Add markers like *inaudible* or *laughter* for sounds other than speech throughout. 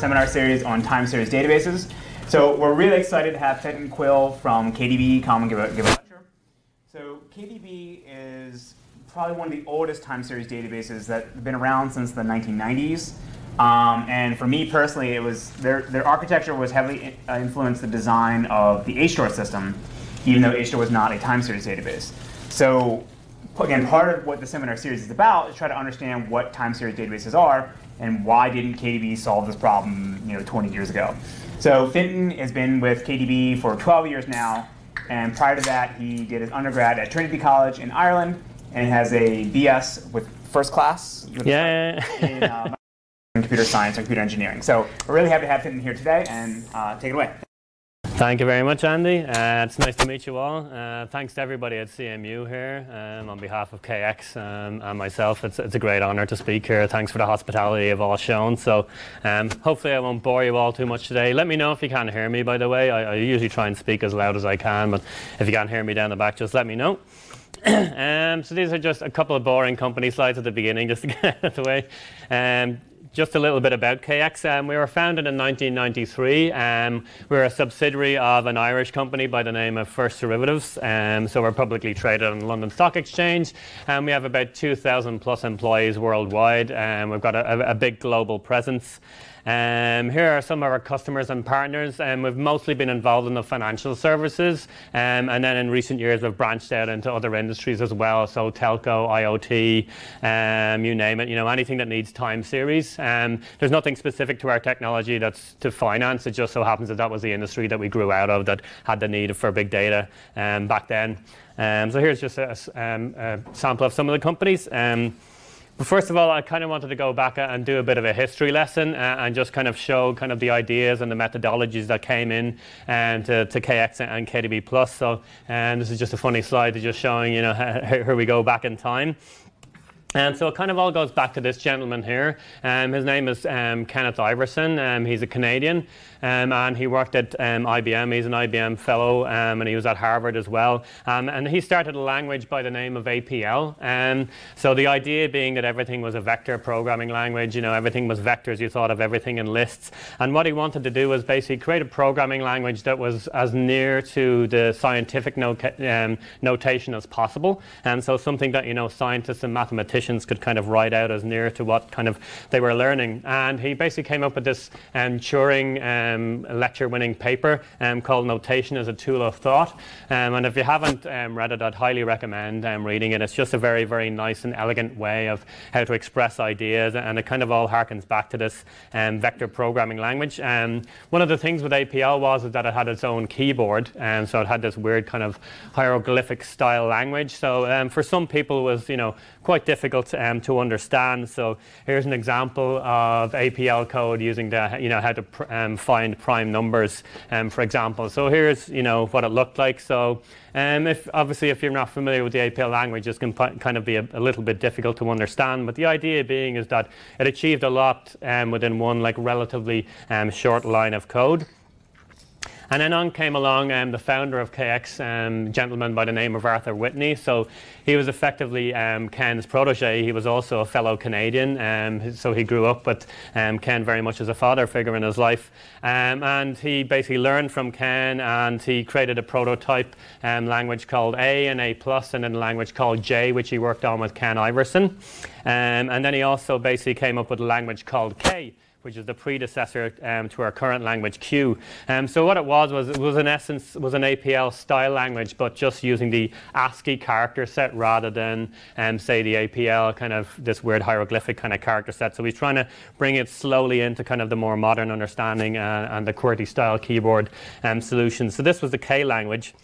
seminar series on time series databases. So we're really excited to have Fintan Quill from KDB come and give a, give a lecture. So KDB is probably one of the oldest time series databases that have been around since the 1990s. Um, and for me personally, it was their, their architecture was heavily uh, influenced the design of the HStore system, even though HStore was not a time series database. So again, part of what the seminar series is about is try to understand what time series databases are and why didn't KDB solve this problem you know, 20 years ago. So Fintan has been with KDB for 12 years now, and prior to that, he did his undergrad at Trinity College in Ireland and has a BS with first class. Yeah. *laughs* In, uh, computer science and computer engineering. So we're really happy to have Fintan here today, and uh, take it away. Thank you very much, Andy. Uh, it's nice to meet you all. Uh, thanks to everybody at CMU here um, on behalf of KX um, and myself. It's, it's, a great honour to speak here. Thanks for the hospitality you've all shown. So um, hopefully I won't bore you all too much today. Let me know if you can't hear me, by the way. I, I usually try and speak as loud as I can, but if you can't hear me down the back, just let me know. *clears throat* um, so these are just a couple of boring company slides at the beginning, just to *laughs* get out of the way. Um, just a little bit about KX. Um, we were founded in 1993. Um, we're a subsidiary of an Irish company by the name of First Derivatives. Um, so we're publicly traded on the London Stock Exchange. And we have about 2,000 plus employees worldwide. And we've got a, a big global presence. Um, here are some of our customers and partners. Um, we've mostly been involved in the financial services, um, and then in recent years we've branched out into other industries as well. So telco, IoT, um, you name it. You know anything that needs time series. Um, there's nothing specific to our technology that's to finance. It just so happens that that was the industry that we grew out of that had the need for big data um, back then. so here's just a, a, sample of some of the companies. First of all, I kind of wanted to go back and do a bit of a history lesson uh, and just kind of show kind of the ideas and the methodologies that came in and to, to KX and KDB Plus. So um, this is just a funny slide just showing, you know, *laughs* here we go back in time. And so it kind of all goes back to this gentleman here. Um, his name is um, Kenneth Iverson. Um, he's a Canadian um, and he worked at um, IBM. He's an IBM fellow um, and he was at Harvard as well. and he started a language by the name of APL. so the idea being that everything was a vector programming language, you know, everything was vectors. You thought of everything in lists. And what he wanted to do was basically create a programming language that was as near to the scientific notation as possible. And so something that, you know, scientists and mathematicians could kind of write out as near to what kind of they were learning. And he basically came up with this um, Turing um, lecture-winning paper um, called Notation as a Tool of Thought. Um, and if you haven't um, read it, I'd highly recommend um, reading it. It's just a very, very nice and elegant way of how to express ideas, and it kind of all harkens back to this vector programming language. And one of the things with APL was that it had its own keyboard, and so it had this weird kind of hieroglyphic style language. So for some people, it was you know quite difficult um, to understand. So here's an example of APL code using the, you know, how to pr um, find prime numbers, um, for example. So here's, you know, what it looked like. So um, if obviously if you're not familiar with the APL language, this can kind of be a, a, little bit difficult to understand. But the idea being is that it achieved a lot um, within one like relatively um, short line of code. And then on came along um, the founder of KX, um, gentleman by the name of Arthur Whitney. So he was effectively um, Ken's protege. He was also a fellow Canadian, um, so he grew up with um, Ken very much as a father figure in his life. Um, and he basically learned from Ken, and he created a prototype language called A and A+, and then a language called J, which he worked on with Ken Iverson. and then he also basically came up with a language called K, which is the predecessor um, to our current language Q. Um, so what it was was it was in essence was an APL style language, but just using the ASCII character set rather than um, say the APL kind of this weird hieroglyphic kind of character set. So he's trying to bring it slowly into kind of the more modern understanding uh, and the QWERTY style keyboard um, solution. So this was the K language.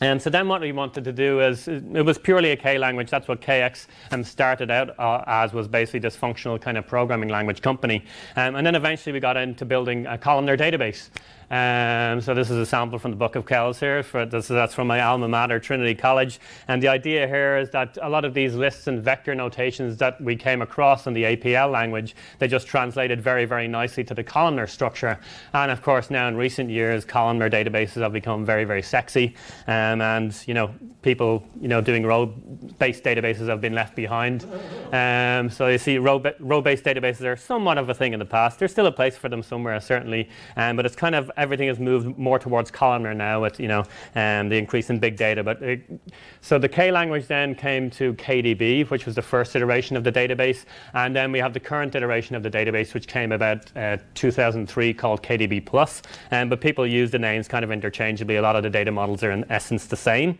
And so then what we wanted to do is, it was purely a K language. That's what KX um, started out uh, as, was basically this functional kind of programming language company. Um, and then eventually we got into building a columnar database. Um, so this is a sample from the Book of Kells here. For, this, that's from my alma mater, Trinity College. And the idea here is that a lot of these lists and vector notations that we came across in the APL language, they just translated very, very nicely to the columnar structure. And of course, now in recent years, columnar databases have become very, very sexy. Um, and, you know, people, you know, doing row-based databases have been left behind. Um, so you see row-based databases are somewhat of a thing in the past. There's still a place for them somewhere, certainly. Um, but it's kind of everything has moved more towards columnar now with you know um, the increase in big data. But it, so the K language then came to KDB, which was the first iteration of the database, and then we have the current iteration of the database, which came about uh, 2003, called KDB Plus. Um, but people use the names kind of interchangeably. A lot of the data models are in essence the same.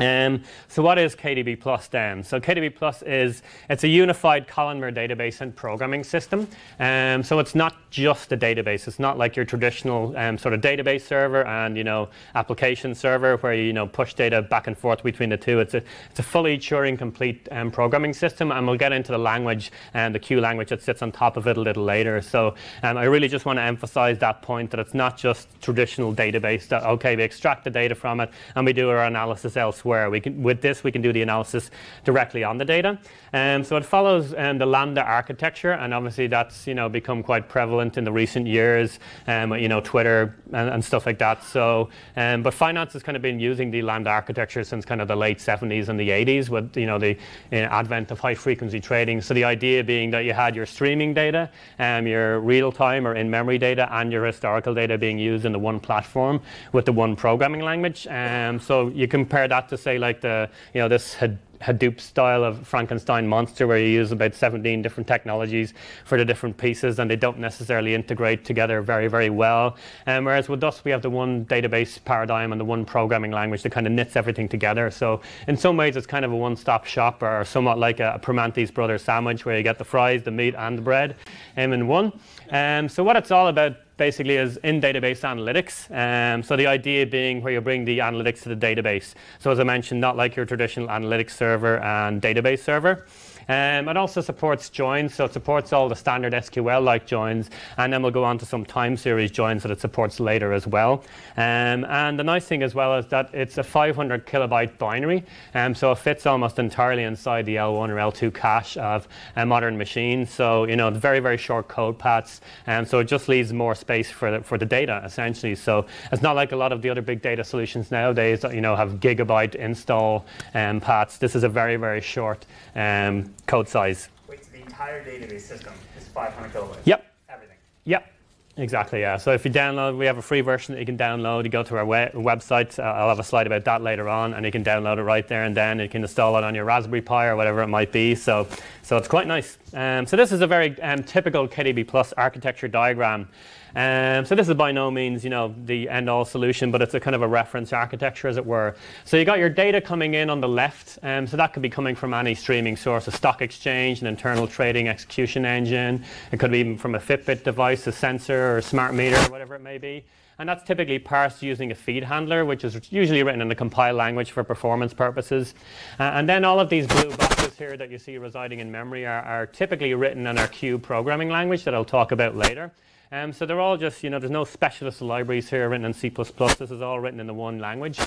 Um, so what is KDB Plus then? So KDB Plus is it's a unified columnar database and programming system. Um, so it's not just a database. It's not like your traditional um, sort of database server and you know application server where you, know push data back and forth between the two. It's a it's a fully Turing complete um, programming system, and we'll get into the language and the Q language that sits on top of it a little later. So um, I really just want to emphasize that point that it's not just traditional database. That okay, we extract the data from it and we do our analysis elsewhere where we can, with this, we can do the analysis directly on the data. Um, so it follows um, the Lambda architecture, and obviously that's you know become quite prevalent in the recent years, um, you know Twitter and, and, stuff like that. So, um, but finance has kind of been using the Lambda architecture since kind of the late 70s and the 80s with you know the advent of high frequency trading. So the idea being that you had your streaming data, um, your real time or in memory data, and your historical data being used in the one platform with the one programming language. Um, so you compare that to say like the you know this had Hadoop style of Frankenstein monster where you use about 17 different technologies for the different pieces and they don't necessarily integrate together very, very well. Um, whereas with us, we have the one database paradigm and the one programming language that kind of knits everything together. So in some ways, it's kind of a one-stop shop or somewhat like a, a Brothers sandwich where you get the fries, the meat, and the bread um, in one. Um, so what it's all about basically is in database analytics. Um, so the idea being where you bring the analytics to the database. So as I mentioned, not like your traditional analytics server and database server. Um, it also supports joins, so it supports all the standard SQL-like joins, and then we'll go on to some time series joins that it supports later as well. Um, and the nice thing as well is that it's a 500 kilobyte binary, um, so it fits almost entirely inside the L1 or L2 cache of a modern machine. So you know, very very short code paths, and so it just leaves more space for the, for the data essentially. So it's not like a lot of the other big data solutions nowadays that you know have gigabyte install um, paths. This is a very very short um, code size. Wait, so the entire database system is 500 kilobytes? Yep. Everything? Yep. Exactly, yeah. So if you download, we have a free version that you can download. You go to our we- website. Uh, I'll have a slide about that later on, and you can download it right there and then. You can install it on your Raspberry Pi or whatever it might be. So, so it's quite nice. Um, so this is a very um, typical KDB Plus architecture diagram. Um, so this is by no means, you know, the end-all solution, but it's a kind of a reference architecture, as it were. So you got your data coming in on the left. Um, so that could be coming from any streaming source, a stock exchange, an internal trading execution engine. It could be even from a Fitbit device, a sensor, or a smart meter, or whatever it may be. And that's typically parsed using a feed handler, which is usually written in a compiled language for performance purposes. Uh, and then all of these blue boxes here that you see residing in memory are, are typically written in our Q programming language that I'll talk about later. Um, so they're all just, you know, there's no specialist libraries here written in C++. This is all written in the one language.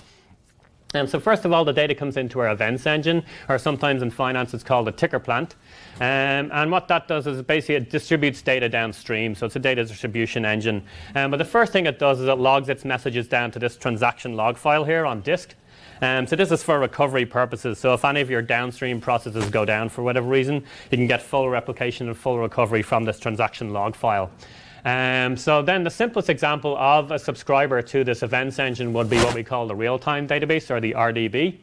Um, so first of all, the data comes into our events engine, or sometimes in finance it's called a ticker plant. Um, and what that does is basically it distributes data downstream, so it's a data distribution engine. Um, but the first thing it does is it logs its messages down to this transaction log file here on disk. Um, so this is for recovery purposes. So if any of your downstream processes go down for whatever reason, you can get full replication and full recovery from this transaction log file. Um, so then the simplest example of a subscriber to this events engine would be what we call the real-time database or the RDB.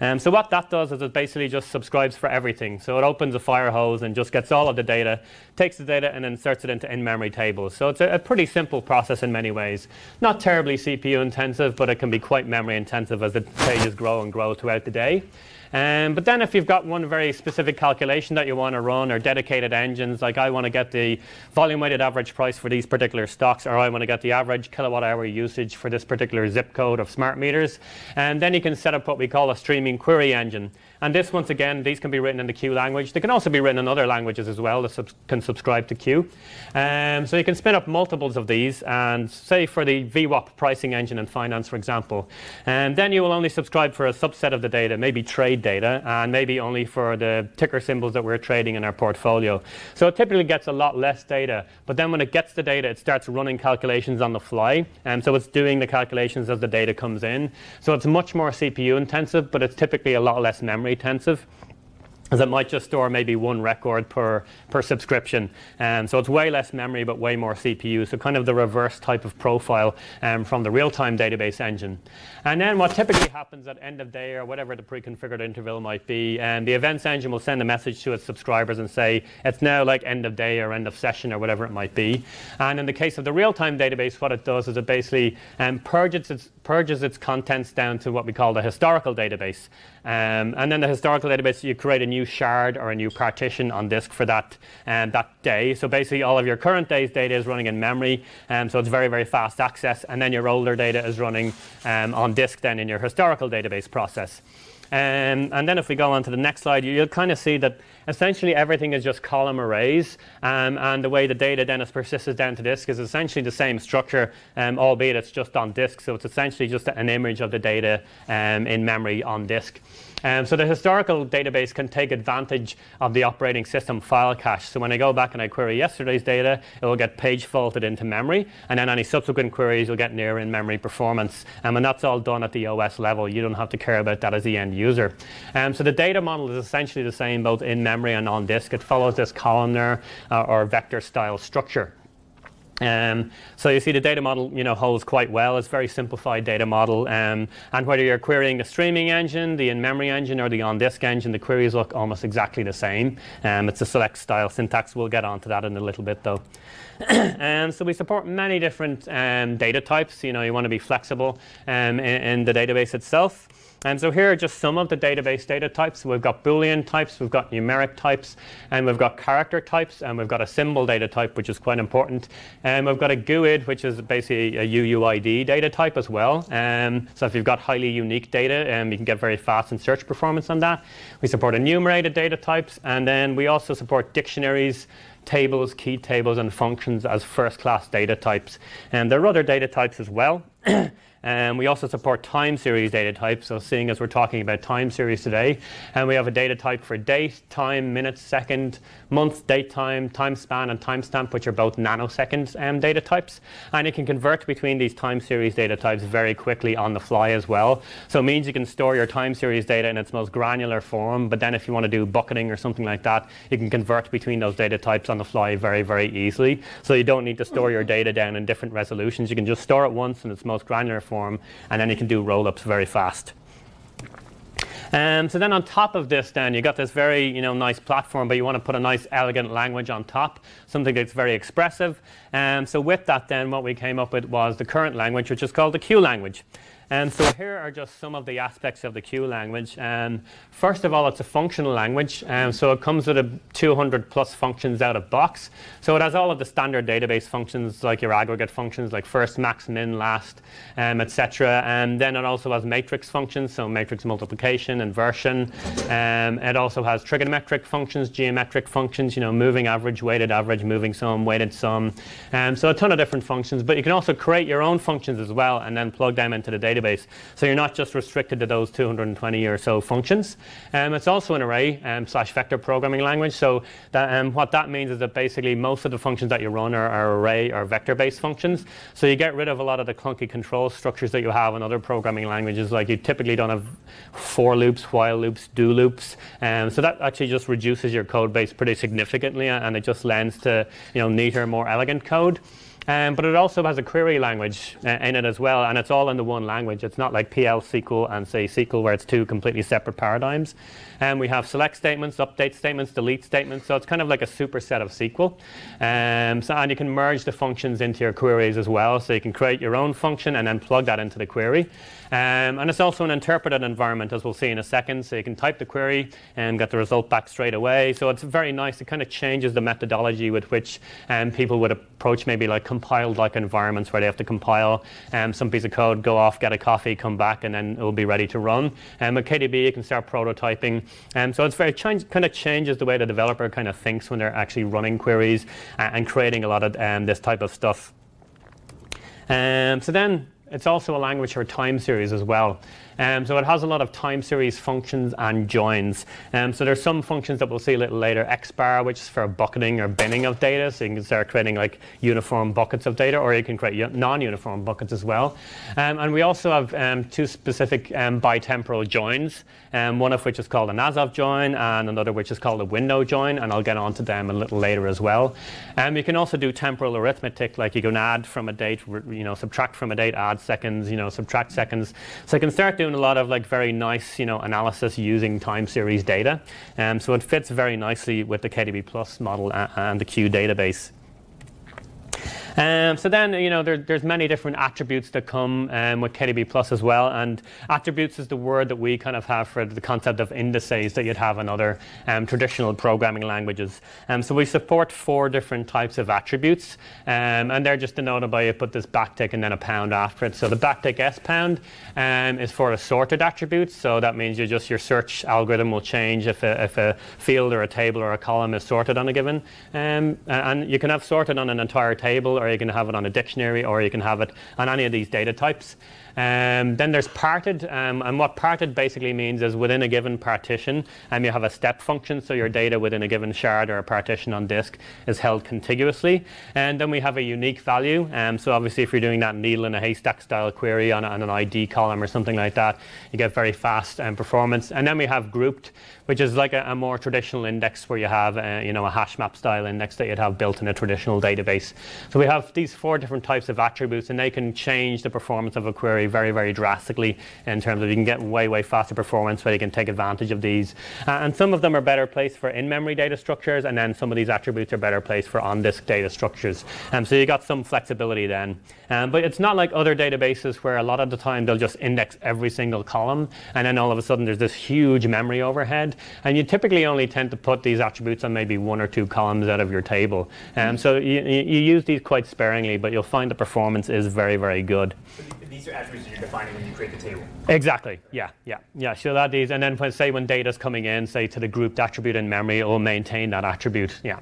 Um, so what that does is it basically just subscribes for everything. So it opens a fire hose and just gets all of the data, takes the data and inserts it into in-memory tables. So it's a, a, pretty simple process in many ways. Not terribly CPU intensive, but it can be quite memory intensive as the pages grow and grow throughout the day. Um, but then if you've got one very specific calculation that you want to run or dedicated engines, like I want to get the volume weighted average price for these particular stocks, or I want to get the average kilowatt hour usage for this particular zip code of smart meters, and then you can set up what we call a streaming query engine. And this, once again, these can be written in the Q language. They can also be written in other languages as well that sub can subscribe to Q. Um, so you can spin up multiples of these, and say for the VWAP pricing engine in finance, for example, and then you will only subscribe for a subset of the data, maybe trade data, and maybe only for the ticker symbols that we're trading in our portfolio. So it typically gets a lot less data, but then when it gets the data, it starts running calculations on the fly, and so it's doing the calculations as the data comes in. So it's much more CPU intensive, but it's typically a lot less memory intensive as it might just store maybe one record per, per subscription. Um, so it's way less memory, but way more CPU. So kind of the reverse type of profile um, from the real-time database engine. And then what typically happens at end of day or whatever the pre-configured interval might be, and um, the events engine will send a message to its subscribers and say, it's now like end of day or end of session or whatever it might be. And in the case of the real-time database, what it does is it basically um, purges, its, purges its contents down to what we call the historical database. Um, and then the historical database, you create a new shard or a new partition on disk for that, um, that day. So basically all of your current day's data is running in memory, um, so it's very, very fast access. And then your older data is running um, on disk then in your historical database process. Um, and then if we go on to the next slide, you'll kind of see that essentially everything is just column arrays. Um, and the way the data then is persisted down to disk is essentially the same structure, um, albeit it's just on disk. So it's essentially just an image of the data um, in memory on disk. Um, so the historical database can take advantage of the operating system file cache. So when I go back and I query yesterday's data, it will get page faulted into memory, and then any subsequent queries will get near in-memory performance. Um, and that's all done at the OS level. You don't have to care about that as the end user. Um, so the data model is essentially the same both in memory and on disk. It follows this columnar uh, or vector style structure. Um, so you see the data model you know, holds quite well. It's a very simplified data model. Um, and whether you're querying the streaming engine, the in-memory engine, or the on-disk engine, the queries look almost exactly the same. Um, it's a select style syntax. We'll get onto that in a little bit, though. and *coughs* so we support many different um, data types. You know, you want to be flexible um, in, in the database itself. And so here are just some of the database data types. We've got Boolean types, we've got numeric types, and we've got character types, and we've got a symbol data type, which is quite important. And we've got a GUID, which is basically a UUID data type as well. Um, so if you've got highly unique data, um, you can get very fast in search performance on that. We support enumerated data types, and then we also support dictionaries, tables, key tables, and functions as first-class data types. And there are other data types as well. *clears throat* And we also support time series data types. So seeing as we're talking about time series today, and we have a data type for date, time, minute, second, month, date time, time span, and timestamp, which are both nanosecond um, data types. And you can convert between these time series data types very quickly on the fly as well. So it means you can store your time series data in its most granular form, but then if you want to do bucketing or something like that, you can convert between those data types on the fly very, very easily. So you don't need to store your data down in different resolutions. You can just store it once in its most granular form, and then you can do roll-ups very fast. Um, so then on top of this, then you got this very you know nice platform, but you want to put a nice elegant language on top, something that's very expressive. Um, so with that, then what we came up with was the current language, which is called the Q language. And so here are just some of the aspects of the Q language. Um, first of all, it's a functional language. Um, so it comes with a 200 plus functions out of box. So it has all of the standard database functions like your aggregate functions like first, max, min, last, um, etc. And then it also has matrix functions, so matrix multiplication, inversion. Um, it also has trigonometric functions, geometric functions, you know, moving average, weighted average, moving sum, weighted sum. Um, so a ton of different functions. But you can also create your own functions as well and then plug them into the database database. So you're not just restricted to those 220 or so functions. Um, it's also an array um, slash vector programming language. So that, um, what that means is that basically most of the functions that you run are, are array or vector-based functions. So you get rid of a lot of the clunky control structures that you have in other programming languages. Like you typically don't have for loops, while loops, do loops. Um, so that actually just reduces your code base pretty significantly, and it just lends to you know neater, more elegant code. Um, but it also has a query language uh, in it as well, and it's all in the one language. It's not like PL SQL and say SQL where it's two completely separate paradigms. And um, we have select statements, update statements, delete statements. So it's kind of like a superset of SQL. Um, so, and you can merge the functions into your queries as well. So you can create your own function and then plug that into the query. Um, and it's also an interpreted environment, as we'll see in a second. So you can type the query and get the result back straight away. So it's very nice. It kind of changes the methodology with which um, people would approach maybe like compiled like environments where they have to compile um, some piece of code, go off, get a coffee, come back, and then it will be ready to run. Um, with KDB, you can start prototyping. Um, so it's very kind of changes the way the developer kind of thinks when they're actually running queries and, and creating a lot of um, this type of stuff. Um, so then it's also a language for time series as well. Um, so it has a lot of time series functions and joins. Um, so there's some functions that we'll see a little later, xbar, which is for bucketing or binning of data. So you can start creating like uniform buckets of data, or you can create non-uniform buckets as well. Um, and we also have um, two specific um, bitemporal joins, um, one of which is called an as-of join, and another which is called a window join. And I'll get onto them a little later as well. You can also do temporal arithmetic, like you can add from a date, you know, subtract from a date, add seconds, you know, subtract seconds. So you can start doing a lot of like very nice, you know, analysis using time series data. Um, so it fits very nicely with the KDB Plus model and the Q database. Um, so then, you know, there, there's many different attributes that come um, with KDB Plus as well. And attributes is the word that we kind of have for the concept of indices that you'd have in other um, traditional programming languages. Um, so we support four different types of attributes. Um, and they're just denoted by you put this backtick and then a pound after it. So the backtick S pound um, is for a sorted attributes. So that means you just your search algorithm will change if a, if a field or a table or a column is sorted on a given. and you can have sorted on an entire table or you can have it on a dictionary, or you can have it on any of these data types. Um, then there's parted, um, and what parted basically means is within a given partition, um, you have a step function, so your data within a given shard or a partition on disk is held contiguously. And then we have a unique value. Um, so obviously, if you're doing that needle in a haystack style query on, on an ID column or something like that, you get very fast um, performance. And then we have grouped, which is like a, a more traditional index where you have, uh, you know, a hash map style index that you'd have built in a traditional database. So we have these four different types of attributes, and they can change the performance of a query vary very, very drastically in terms of you can get way, way faster performance where you can take advantage of these. Uh, and some of them are better placed for in-memory data structures, and then some of these attributes are better placed for on-disk data structures. Um, so you got some flexibility then. Um, but it's not like other databases where a lot of the time they'll just index every single column, and then all of a sudden there's this huge memory overhead. And you typically only tend to put these attributes on maybe one or two columns out of your table. Um, so you, you use these quite sparingly, but you'll find the performance is very, very good these are attributes that you're defining when you create the table. Exactly. Yeah, yeah, yeah. So that is, and then when say when data is coming in, say to the grouped attribute in memory, it will maintain that attribute. Yeah.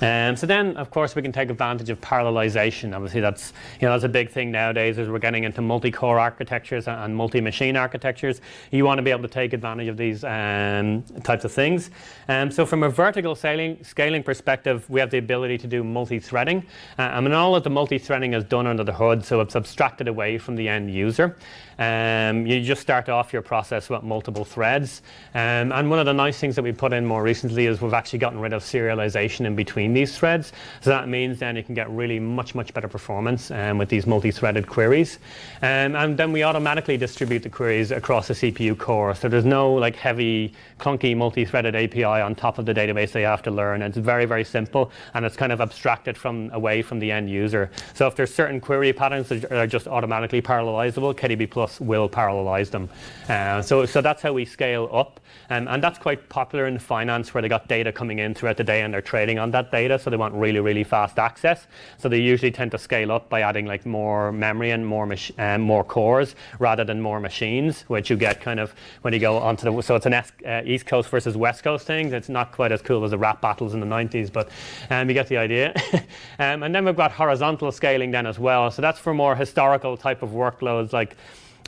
Um, so then, of course, we can take advantage of parallelization. Obviously, that's you know that's a big thing nowadays as we're getting into multi-core architectures and multi-machine architectures. You want to be able to take advantage of these um, types of things. Um, so, from a vertical scaling, scaling perspective, we have the ability to do multi-threading. Uh, I mean, all of the multi-threading is done under the hood, so it's abstracted away from the end user. Um, you just start off your process with multiple threads. Um, and one of the nice things that we put in more recently is we've actually gotten rid of serialization in between these threads. So that means then you can get really much, much better performance um, with these multi-threaded queries. Um, and then we automatically distribute the queries across the CPU core. So there's no like heavy, clunky multi-threaded API on top of the database they have to learn. It's very, very simple and it's kind of abstracted from away from the end user. So if there's certain query patterns that are just automatically parallelizable, KDB Plus will parallelize them. Uh, so, so that's how we scale up. Um, and that's quite popular in finance where they got data coming in throughout the day and they're trading on that data. So they want really, really fast access. So they usually tend to scale up by adding like more memory and more, um, more cores rather than more machines, which you get kind of when you go onto the, so it's an uh, East Coast versus West Coast thing. It's not quite as cool as the rap battles in the 90s, but um, you get the idea. *laughs* um, and then we've got horizontal scaling then as well. So that's for more historical type of workloads like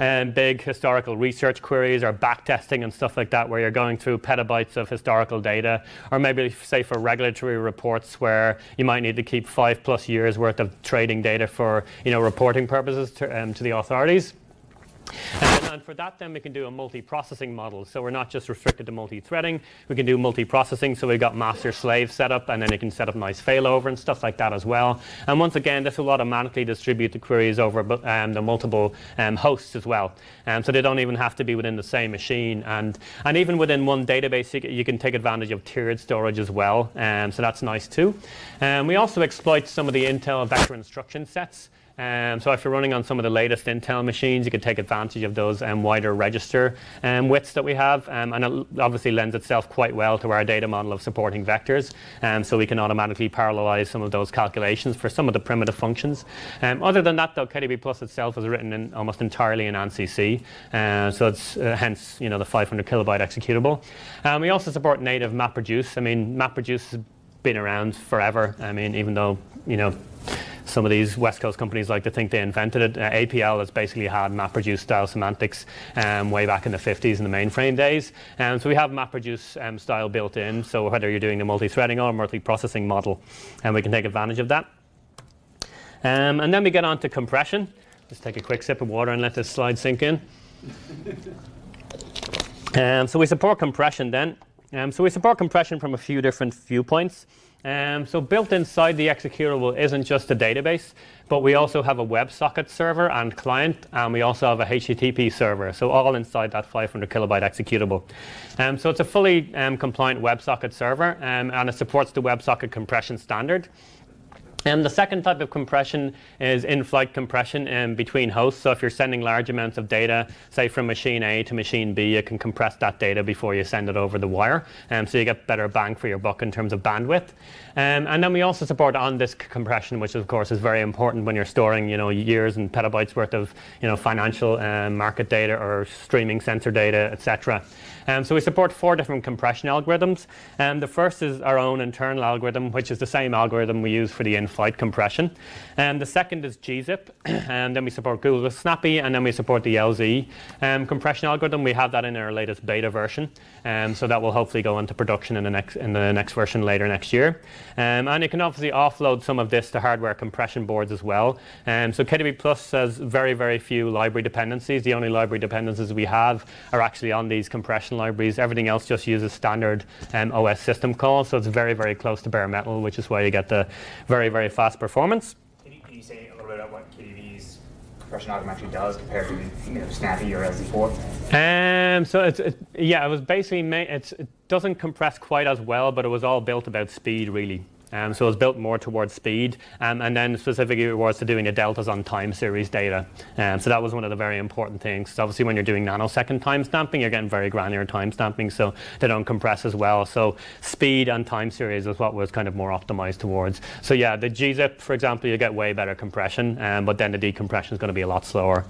um, big historical research queries or backtesting and stuff like that, where you're going through petabytes of historical data, or maybe say for regulatory reports where you might need to keep five plus years worth of trading data for you know reporting purposes to, um, to the authorities. And, and, for that, then we can do a multi-processing model. So we're not just restricted to multi-threading. We can do multi-processing. So we've got master-slave setup, and then you can set up nice failover and stuff like that as well. And once again, this will automatically distribute the queries over um, the multiple um, hosts as well. Um, so they don't even have to be within the same machine. And and even within one database, you, you can take advantage of tiered storage as well. Um, so that's nice too. And um, we also exploit some of the Intel vector instruction sets. Um, so if you're running on some of the latest Intel machines, you could take advantage of those um, wider register um, widths that we have. Um, and it obviously lends itself quite well to our data model of supporting vectors. Um, so we can automatically parallelize some of those calculations for some of the primitive functions. Um, other than that, though, KDB Plus itself is written in almost entirely in ANSI C. Uh, so it's uh, hence you know the 500 kilobyte executable. we also support native MapReduce. I mean, MapReduce has been around forever. I mean, even though you know some of these West Coast companies like to think they invented it. Uh, APL has basically had MapReduce style semantics um, way back in the 50s in the mainframe days. Um, so we have MapReduce um, style built in. So whether you're doing the multi-threading or multi-processing model, and we can take advantage of that. Um, and then we get on to compression. Just take a quick sip of water and let this slide sink in. Um, so we support compression then. Um, so we support compression from a few different viewpoints. Um, so built inside the executable isn't just a database, but we also have a WebSocket server and client, and we also have a HTTP server. So all inside that 500 kilobyte executable. Um, so it's a fully um, compliant WebSocket server, um, and it supports the WebSocket compression standard. And the second type of compression is in-flight compression um, between hosts. So if you're sending large amounts of data, say from machine A to machine B, you can compress that data before you send it over the wire. Um, so you get better bang for your buck in terms of bandwidth. Um, and then we also support on-disk compression, which of course is very important when you're storing, you know, years and petabytes worth of, you know, financial um, market data or streaming sensor data, etc. Um, so we support four different compression algorithms. Um, the first is our own internal algorithm, which is the same algorithm we use for the in-flight compression. And um, the second is gzip, and *clears throat* then we support Google Snappy, and then we support the LZ um, compression algorithm. We have that in our latest beta version, um, so that will hopefully go into production in the next in the next version later next year. Um, and you can obviously offload some of this to hardware compression boards as well. so KDB Plus has very very few library dependencies. The only library dependencies we have are actually on these compression libraries. Everything else just uses standard um, OS system calls, so it's very, very close to bare metal, which is why you get the very, very fast performance. Can you, can you say a little bit about what KDB's algorithm actually does compared to you know, Snappy or LZ4? Um, so it's, it, yeah, it was basically, it doesn't compress quite as well, but it was all built about speed, really. Um, so it was built more towards speed, um, and then specifically was to doing a deltas on time series data. Um, so that was one of the very important things. obviously, when you're doing nanosecond time stamping, you're getting very granular time stamping, so they don't compress as well. So speed and time series is what was kind of more optimized towards. So yeah, the gzip, for example, you get way better compression, um, but then the decompression is going to be a lot slower.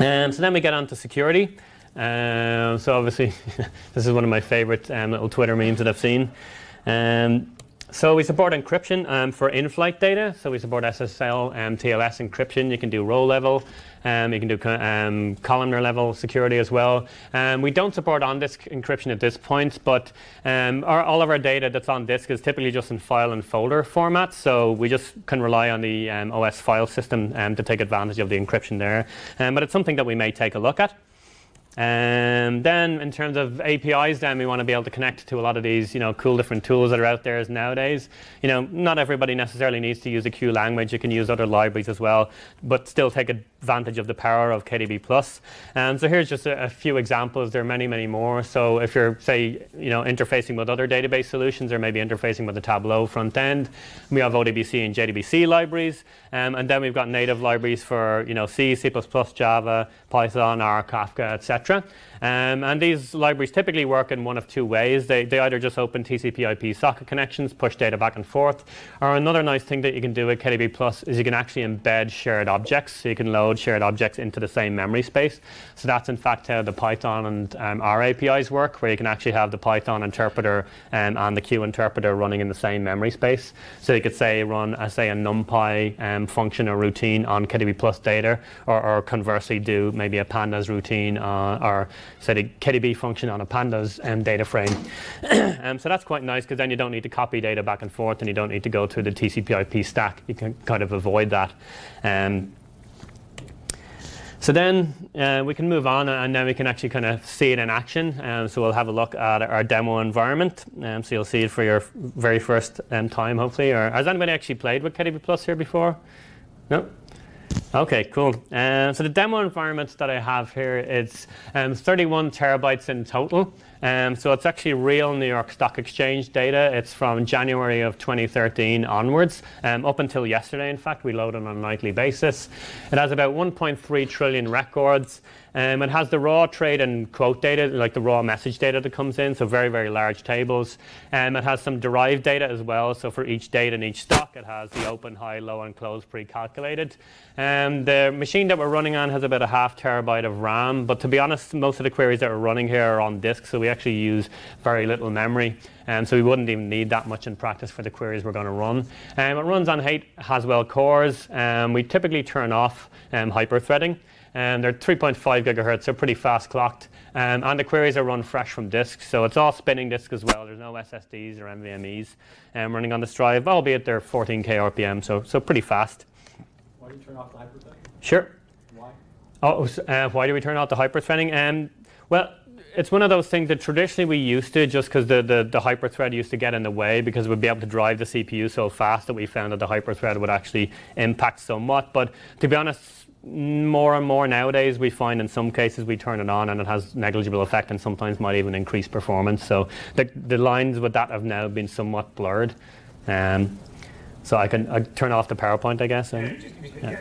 Um, so then we get on to security. Um, so obviously, *laughs* this is one of my favorite um, little Twitter memes that I've seen. Um, so we support encryption um, for in-flight data. So we support SSL and TLS encryption. You can do row level. Um, you can do um, columnar level security as well. Um, we don't support on-disk encryption at this point, but um, our, all of our data that's on disk is typically just in file and folder format. So we just can rely on the um, OS file system um, to take advantage of the encryption there. but it's something that we may take a look at. And then in terms of APIs, then we want to be able to connect to a lot of these, you know, cool different tools that are out there nowadays. You know, not everybody necessarily needs to use a Q language. You can use other libraries as well, but still take advantage of the power of KDB+. Plus. And so here's just a, a, few examples. There are many, many more. So if you're, say, you know, interfacing with other database solutions or maybe interfacing with the Tableau front end, we have ODBC and JDBC libraries. Um, and then we've got native libraries for, you know, C, C++, Java, Python, R, Kafka, etc. Um, and these libraries typically work in one of two ways. They, they either just open TCP IP socket connections, push data back and forth, or another nice thing that you can do with KDB Plus is you can actually embed shared objects. So you can load shared objects into the same memory space. So that's in fact how the Python and um, R APIs work, where you can actually have the Python interpreter um, and the Q interpreter running in the same memory space. So you could say run, uh, say, a NumPy um, function or routine on KDB Plus data, or, or conversely do maybe a pandas routine uh, or say the KDB function on a pandas um, data frame. *clears throat* um, so that's quite nice because then you don't need to copy data back and forth and you don't need to go through the TCP/IP stack. You can kind of avoid that. Um, so then uh, we can move on and then we can actually kind of see it in action. Um, so we'll have a look at our demo environment. Um, so you'll see it for your very first um, time, hopefully. Or has anybody actually played with KDB Plus here before? No? Okay, cool. Uh, so the demo environment that I have here, it's um, 31 terabytes in total. Um, so it's actually real New York Stock Exchange data. It's from January of 2013 onwards, um, up until yesterday, in fact. We load it on a nightly basis. It has about 1.3 trillion records. Um, it has the raw trade and quote data, like the raw message data that comes in, so very, very large tables. Um, it has some derived data as well, so for each date in each stock, it has the open, high, low, and close pre-calculated. Um, the machine that we're running on has about a half terabyte of RAM, but to be honest, most of the queries that we're running here are on disk, so we actually use very little memory. Um, so we wouldn't even need that much in practice for the queries we're going to run. Um, it runs on 8 Haswell cores. Um, we typically turn off um, hyperthreading. Um, they're 3.5 gigahertz, they're pretty fast clocked. Um, and the queries are run fresh from disk, so it's all spinning disk as well. There's no SSDs or NVMEs um, running on this drive, albeit they're 14k RPM, so, so pretty fast. Why do you turn off the hyperthreading? Sure. Why? Oh, uh, why do we turn off the hyperthreading? Um, well, it's one of those things that traditionally we used to just because the, the, the hyperthread used to get in the way because we'd be able to drive the CPU so fast that we found that the hyperthread would actually impact somewhat. But to be honest, more and more nowadays we find in some cases we turn it on and it has negligible effect and sometimes might even increase performance. So the, the lines with that have now been somewhat blurred. Um, so I can I turn off the PowerPoint, I guess. And, yeah.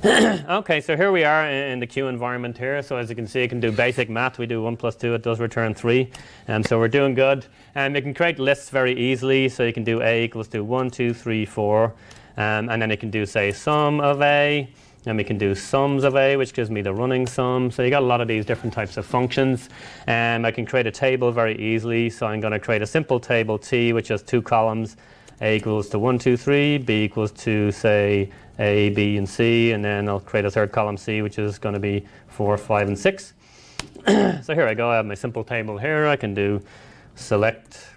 *coughs* okay, so here we are in, the Q environment here. So as you can see, it can do basic math. We do 1 plus 2, it does return 3. And so we're doing good. And we can create lists very easily. So you can do A equals to 1, 2, 3, 4. Um, and then it can do, say, sum of A. And we can do sums of A, which gives me the running sum. So you got a lot of these different types of functions. And I can create a table very easily. So I'm going to create a simple table T, which has two columns. A equals to 1, 2, 3. B equals to, say, A, B, and C. And then I'll create a third column C, which is going to be 4, 5, and 6. *clears throat* so here I go. I have my simple table here. I can do select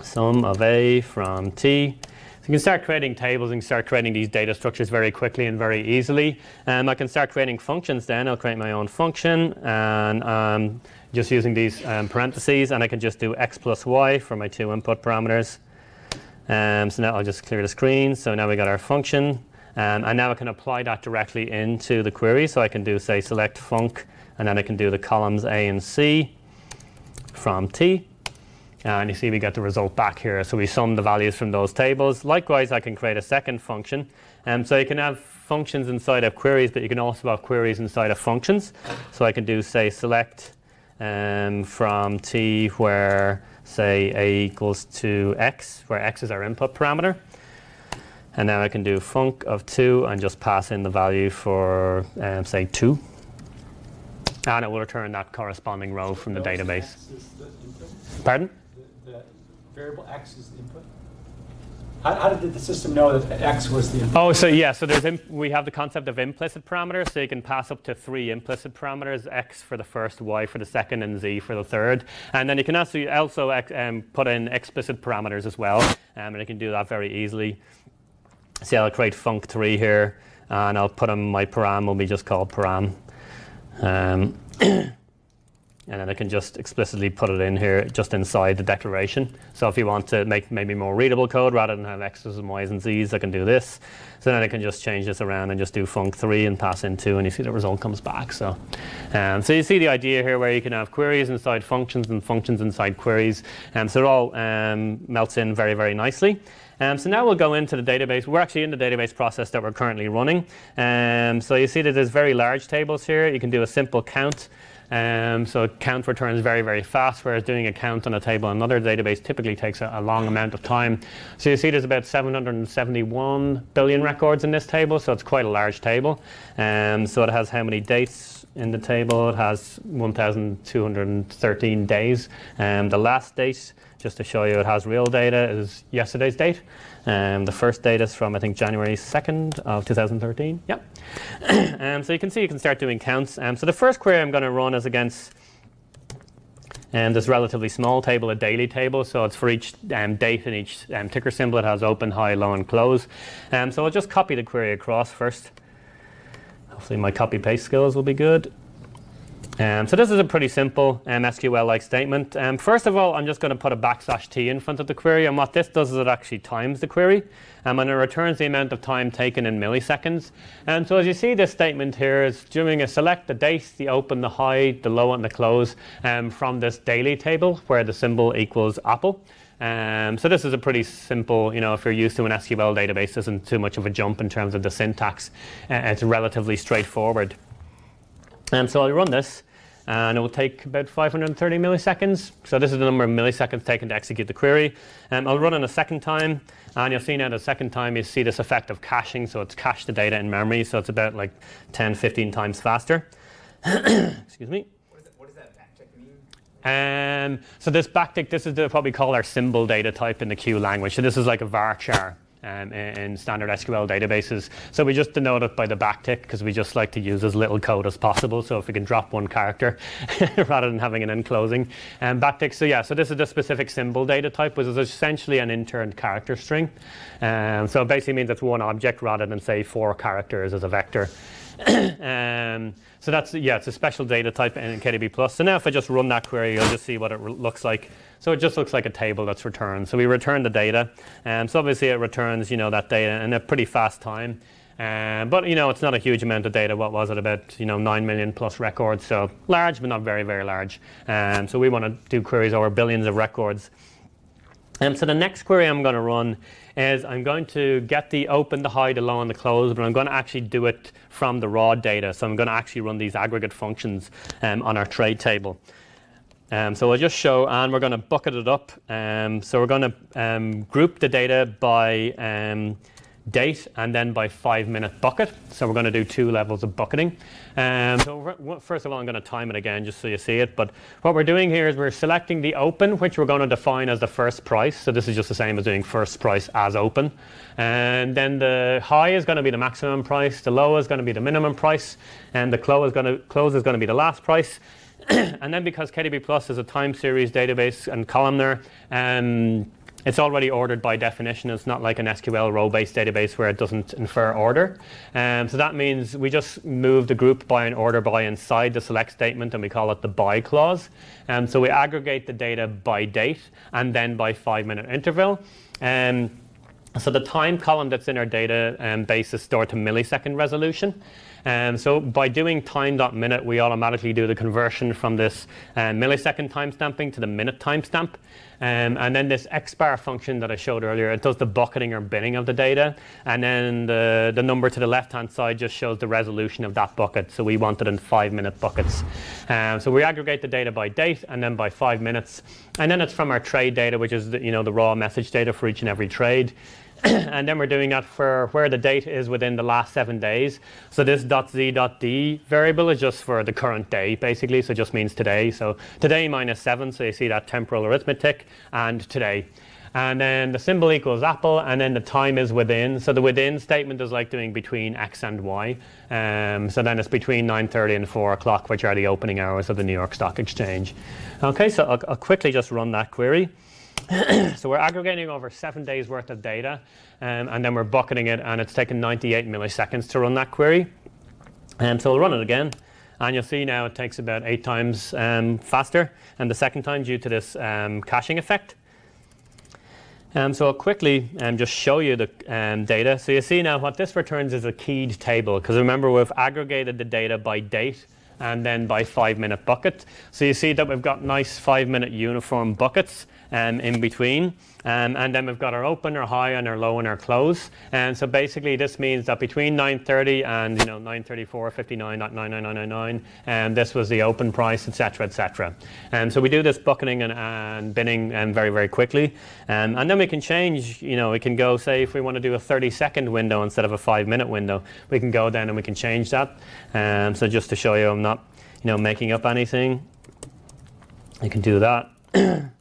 sum of A from T. So you can start creating tables and start creating these data structures very quickly and very easily. Um, I can start creating functions then. I'll create my own function and um, just using these um, parentheses and I can just do x plus y for my two input parameters. Um, so now I'll just clear the screen. So now we got our function um, and now I can apply that directly into the query. So I can do say select func and then I can do the columns A and C from T. Uh, and you see we get the result back here. So we sum the values from those tables. Likewise, I can create a second function. Um, so you can have functions inside of queries, but you can also have queries inside of functions. So I can do, say, select um, from t where, say, a equals to x, where x is our input parameter. And now I can do func of 2 and just pass in the value for, um, say, 2. And it will return that corresponding row from the database. Pardon? Variable x is the input? How, how, did the system know that x was the input? Oh, so yeah, so there's we have the concept of implicit parameters, so you can pass up to three implicit parameters: x for the first, y for the second, and z for the third. And then you can also also um, put in explicit parameters as well, um, and you can do that very easily. See, I'll create func three here, and I'll put in my param will be just called param. Um, *clears throat* and then I can just explicitly put it in here just inside the declaration. So if you want to make maybe more readable code rather than have x's and y's and z's, I can do this. So then I can just change this around and just do func3 and pass in 2 and you see the result comes back. So, um, so you see the idea here where you can have queries inside functions and functions inside queries. Um, so it all um, melts in very, very nicely. Um, so now we'll go into the database. We're actually in the database process that we're currently running. Um, so you see that there's very large tables here. You can do a simple count. Um, so count returns very, very fast, whereas doing a count on a table in another database typically takes a, a, long amount of time. So you see there's about 771 billion records in this table, so it's quite a large table. Um, so it has how many dates in the table? It has 1,213 days. Um, the last date, just to show you it has real data, is yesterday's date. Um, the first data is from, I think, January 2nd of 2013. Yep. *clears throat* um, so you can see you can start doing counts. Um, so the first query I'm going to run is against um, this relatively small table, a daily table. So it's for each um, date and each um, ticker symbol. It has open, high, low, and close. Um, so I'll just copy the query across first. Hopefully my copy paste skills will be good. Um, so this is a pretty simple um, SQL-like statement. Um, first of all, I'm just going to put a backslash t in front of the query, and what this does is it actually times the query, um, and it returns the amount of time taken in milliseconds. And so as you see, this statement here is doing a select the date, the open, the high, the low, and the close um, from this daily table where the symbol equals apple. Um, so this is a pretty simple, you know, if you're used to an SQL database, isn't too much of a jump in terms of the syntax. Uh, it's relatively straightforward. Um, so I'll run this, and it will take about 530 milliseconds. So this is the number of milliseconds taken to execute the query. Um, I'll run it a second time, and you'll see now the second time you see this effect of caching. So it's cached the data in memory, so it's about like 10, 15 times faster. *coughs* Excuse me. What does that backtick mean? Um, so this backtick, this is the, what we call our symbol data type in the Q language. So this is like a varchar um, in, standard SQL databases. So we just denote it by the backtick because we just like to use as little code as possible. So if we can drop one character *laughs* rather than having an enclosing um, backtick. So yeah, so this is the specific symbol data type, which is essentially an interned character string. Um, so it basically means it's one object rather than say four characters as a vector. *coughs* um, so that's yeah, it's a special data type in KDB Plus. So now if I just run that query, you'll just see what it looks like. So it just looks like a table that's returned. So we return the data, um, so obviously it returns you know that data in a pretty fast time. Um, but you know it's not a huge amount of data. What was it about you know nine million plus records? So large, but not very very large. Um, so we want to do queries over billions of records. Um, so the next query I'm going to run is I'm going to get the open, the high, the low, and the close, but I'm going to actually do it from the raw data. So I'm going to actually run these aggregate functions um, on our trade table. Um, so I'll just show, and we're going to bucket it up. Um, so we're going to um, group the data by um, date and then by five minute bucket. So we're going to do two levels of bucketing. Um, so first of all, I'm going to time it again just so you see it. But what we're doing here is we're selecting the open, which we're going to define as the first price. So this is just the same as doing first price as open. And then the high is going to be the maximum price, the low is going to be the minimum price, and the close is going to, close is going to be the last price. *clears throat* and then because KDB Plus is a time series database and columnar, um, it's already ordered by definition. It's not like an SQL row-based database where it doesn't infer order. Um, so that means we just move the group by an order by inside the select statement and we call it the by clause. Um, so we aggregate the data by date and then by five minute interval. Um, so the time column that's in our data um, base is stored to millisecond resolution. Um, so by doing time.minute, we automatically do the conversion from this uh, millisecond timestamping to the minute timestamp. Um, and then this xbar function that I showed earlier, it does the bucketing or binning of the data. And then the, the number to the left-hand side just shows the resolution of that bucket. So we want it in five-minute buckets. Um, so we aggregate the data by date and then by five minutes. And then it's from our trade data, which is the, you know, the raw message data for each and every trade. *clears throat* and then we're doing that for where the date is within the last seven days. So this .z.d variable is just for the current day, basically, so it just means today. So today minus seven, so you see that temporal arithmetic, and today. And then the symbol equals apple, and then the time is within. So the within statement is like doing between x and y. Um, so then it's between 9.30 and 4 o'clock, which are the opening hours of the New York Stock Exchange. Okay, so I'll, I'll quickly just run that query. *clears throat* so we're aggregating over seven days worth of data, um, and then we're bucketing it, and it's taken 98 milliseconds to run that query. And so we'll run it again, and you'll see now it takes about eight times um, faster, and the second time due to this um, caching effect. Um, so I'll quickly um, just show you the um, data. So you see now what this returns is a keyed table, because remember we've aggregated the data by date and then by five minute bucket. So you see that we've got nice five minute uniform buckets um, in between. Um, and then we've got our open, our high, and our low, and our close. And so basically, this means that between 9:30 and you know 9:34, 59.99999, and um, this was the open price, etc., etc. And so we do this bucketing and, and binning um, very, very quickly. Um, and then we can change. You know, we can go say if we want to do a 30-second window instead of a five-minute window, we can go then and we can change that. Um, so just to show you, I'm not you know making up anything. You can do that. *clears throat*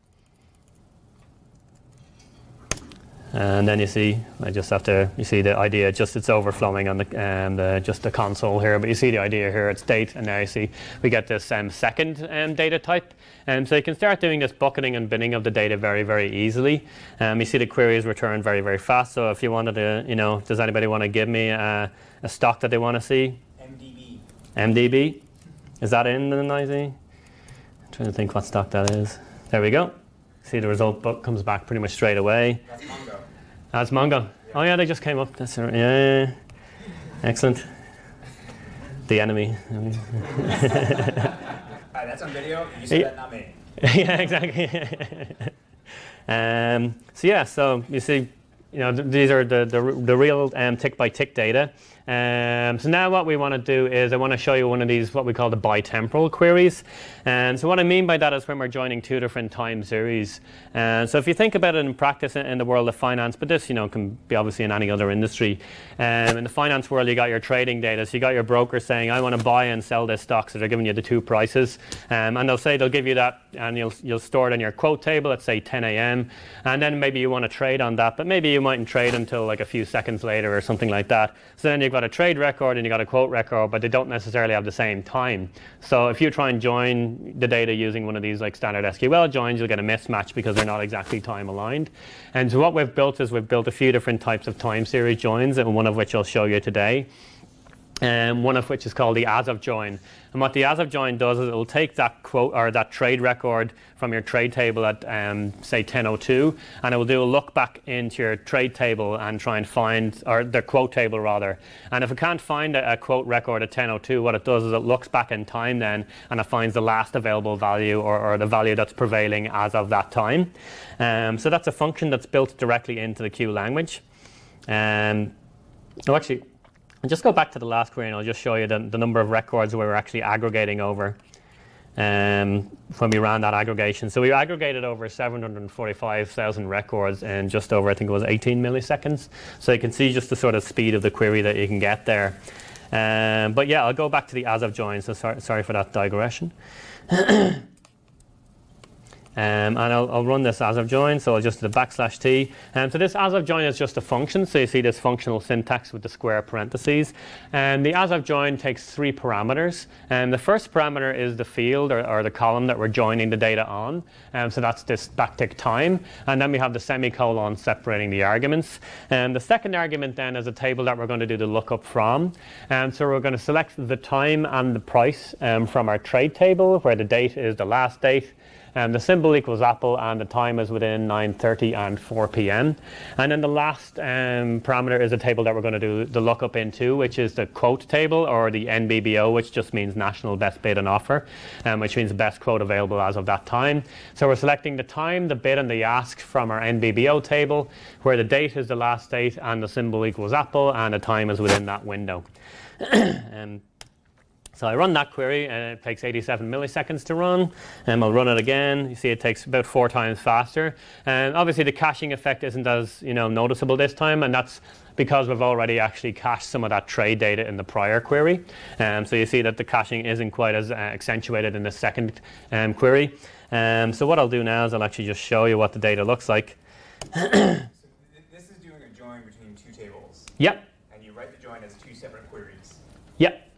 And then you see, I just have to, you see the idea, just it's overflowing on the, um, the just the console here, but you see the idea here, it's date, and now you see we get this um, second um, data type. And so you can start doing this bucketing and binning of the data very, very easily. Um, you see the queries return very, very fast. So if you wanted to, you know, does anybody want to give me a, a stock that they want to see? MDB. MDB? Is that in the NYSE? I'm trying to think what stock that is. There we go. See the result book comes back pretty much straight away. That's Mongo. That's Mongo. Oh yeah, they just came up. That's yeah, yeah. excellent. The enemy. *laughs* Alright, that's on video. You said Yeah. that, not me. yeah, exactly. *laughs* um, so yeah, so you see, you know, th- these are the the, r- the real um, tick by tick data. Um, so now what we want to do is I want to show you one of these what we call the bitemporal queries. And so what I mean by that is when we're joining two different time series. And so if you think about it in practice in, the world of finance, but this you know can be obviously in any other industry. Um, in the finance world, you got your trading data. So you got your broker saying, I want to buy and sell this stock. So they're giving you the two prices, um, and they'll say they'll give you that, and you'll you'll store it in your quote table at say 10 a.m. And then maybe you want to trade on that, but maybe you mightn't trade until like a few seconds later or something like that. So then you've got a trade record and you've got a quote record, but they don't necessarily have the same time. So if you try and join the data using one of these like standard SQL joins, you'll get a mismatch because they're not exactly time aligned. And so what we've built is we've built a few different types of time series joins, and one of which I'll show you today um, one of which is called the as of join. And what the as of join does is it will take that quote or that trade record from your trade table at um, say 10:02, and it will do a look back into your trade table and try and find or the quote table rather. And if it can't find a, a quote record at 10:02, what it does is it looks back in time then and it finds the last available value or, or the value that's prevailing as of that time. Um, so that's a function that's built directly into the Q language. Um, no, actually, I'll just go back to the last query and I'll just show you the, the number of records we were actually aggregating over um, when we ran that aggregation. So we aggregated over 745,000 records in just over, I think it was 18 milliseconds. So you can see just the sort of speed of the query that you can get there. Um, but yeah, I'll go back to the as of join, so sorry, sorry for that digression. *clears throat* Um, and I'll, I'll run this as of join, so I'll just do the backslash t. Um, so this as of join is just a function, so you see this functional syntax with the square parentheses. And the as of join takes three parameters. And the first parameter is the field or, or the column that we're joining the data on. Um, so that's this backtick time. And then we have the semicolon separating the arguments. And the second argument then is a table that we're going to do the lookup from. And so we're going to select the time and the price um, from our trade table, where the date is the last date. Um, the symbol equals Apple and the time is within 9.30 and 4 p.m. And then the last um, parameter is a table that we're going to do the lookup into, which is the quote table or the NBBO, which just means National Best Bid and Offer, um, which means the best quote available as of that time. So we're selecting the time, the bid and the ask from our NBBO table, where the date is the last date and the symbol equals Apple and the time is within that window. *clears throat* um, so I run that query and it takes 87 milliseconds to run. And I'll run it again. You see it takes about four times faster. And obviously the caching effect isn't as you know noticeable this time, and that's because we've already actually cached some of that trade data in the prior query. Um, so you see that the caching isn't quite as uh, accentuated in the second um, query. Um, so what I'll do now is I'll actually just show you what the data looks like. *coughs* So th- this is doing a join between two tables, Yep, and you write the join as two separate queries. yep.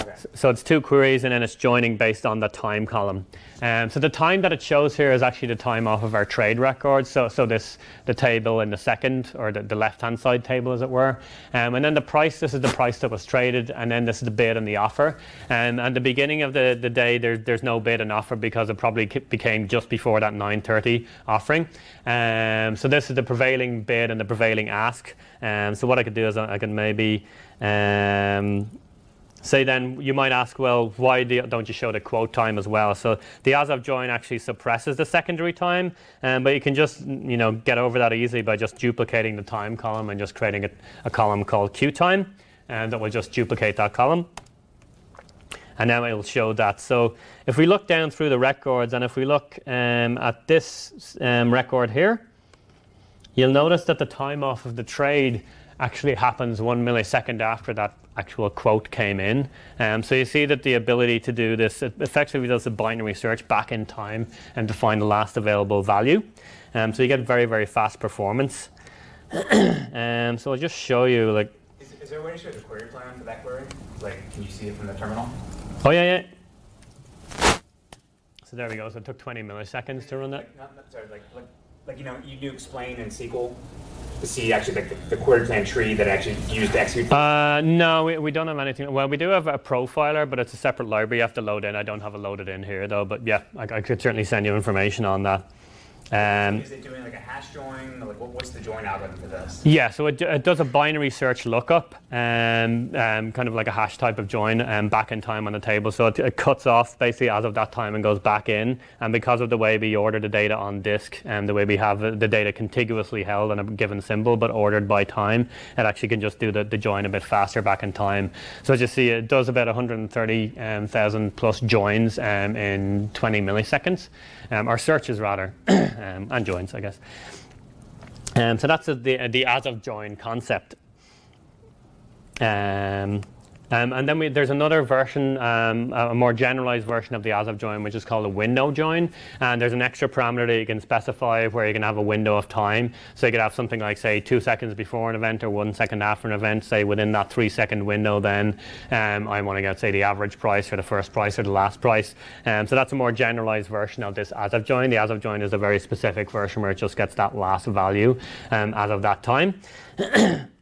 Okay. So it's two queries and then it's joining based on the time column. Um, so the time that it shows here is actually the time off of our trade record. So, so this the table in the second or the, the left-hand side table, as it were. Um, and then the price. This is the price that was traded, and then this is the bid and the offer. Um, and at the beginning of the, the day, there, there's no bid and offer because it probably became just before that 9:30 offering. Um, so this is the prevailing bid and the prevailing ask. Um, so what I could do is I, I can maybe. Um, Say then you might ask, well, why don't you show the quote time as well? So the as of join actually suppresses the secondary time, um, but you can just you know get over that easily by just duplicating the time column and just creating a, a column called Q time, and that will just duplicate that column. And now it'll show that. So if we look down through the records, and if we look um, at this um, record here, you'll notice that the time off of the trade actually happens one millisecond after that actual quote came in. Um, so you see that the ability to do this it effectively does a binary search back in time and to find the last available value. Um, so you get very, very fast performance. *coughs* um, so I'll just show you like, Is, is there a way to show the query plan for that query? Like, can you see it from the terminal? oh yeah, yeah. So there we go. So it took 20 milliseconds to run that. Like, not, not, sorry, like, like, like, you know, you do explain in SQL. to see actually like the, the query plan tree that actually used to execute? Uh, no, we, we don't have anything. Well, we do have a profiler, but it's a separate library you have to load in. I don't have it loaded in here though, but yeah, I, I could certainly send you information on that. Um, is it doing like a hash join? Like what, what's the join algorithm for this? Yeah, so it, it does a binary search lookup, um, um, kind of like a hash type of join um, back in time on the table. So it, it, cuts off basically as of that time and goes back in. And because of the way we order the data on disk and the way we have the data contiguously held on a given symbol but ordered by time, it actually can just do the, the join a bit faster back in time. So as you see, it does about 130,000 um, plus joins um, in 20 milliseconds, um, or searches rather. *clears throat* um, and joins, I guess. Um, so that's a, the, the as of join concept. Um, um, and then we, there's another version, um, a more generalized version of the as of join, which is called a window join. And there's an extra parameter that you can specify where you can have a window of time. So you could have something like, say, two seconds before an event or one second after an event. Say within that three second window, then um, I want to get, say, the average price or the first price or the last price. Um, so that's a more generalized version of this as of join. The as of join is a very specific version where it just gets that last value um, as of that time. *clears throat*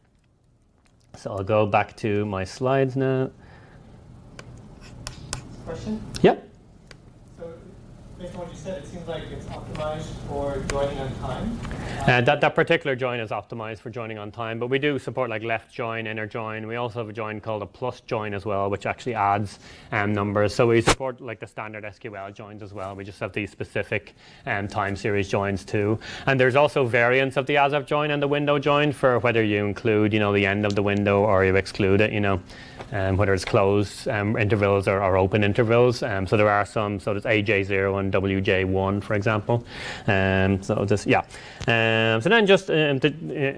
So I'll go back to my slides now. Question? Yep based on what you said, it seems like it's optimized for joining on time. Uh, that, that particular join is optimized for joining on time, but we do support like left join, and inner join. We also have a join called a plus join as well, which actually adds um, numbers. So we support like the standard SQL joins as well. We just have these specific um, time series joins too. And there's also variants of the as of join and the window join for whether you include, you know, the end of the window or you exclude it, you know, um, whether it's closed um, intervals or, or, open intervals. Um, so there are some, so there's AJ0 and WJ1, for example. Um, so just, yeah. Um, so then just um, to,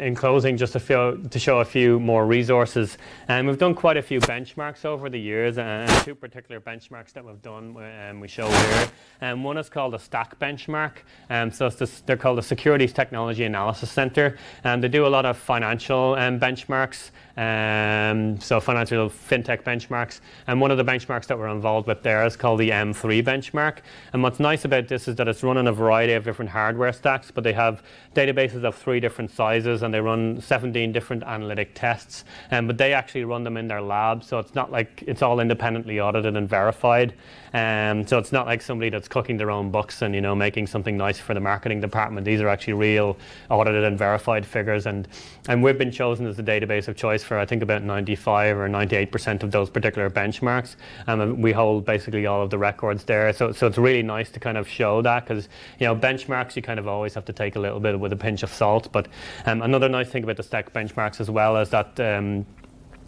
in closing, just to, feel, to show a few more resources. And we've done quite a few benchmarks over the years, and two particular benchmarks that we've done um, we show here. Um, one is called a STAC benchmark. Um, so this, they're called the Securities Technology Analysis Center. And they do a lot of financial um, benchmarks, um, so financial fintech benchmarks. And one of the benchmarks that we're involved with there is called the M3 benchmark. And what's nice about this is that it's running a variety of different hardware stacks, but they have databases of three different sizes and they run 17 different analytic tests. Um, but they actually run them in their lab, so it's not like it's all independently audited and verified. Um, so it's not like somebody that's cooking their own books and you know making something nice for the marketing department. These are actually real audited and verified figures, and and we've been chosen as the database of choice for I think about 95 or 98 percent of those particular benchmarks, and we hold basically all of the records there. So so it's really nice to kind of show that because you know benchmarks you kind of always have to take a little bit with a pinch of salt. But um, another nice thing about the STAC benchmarks as well is that um,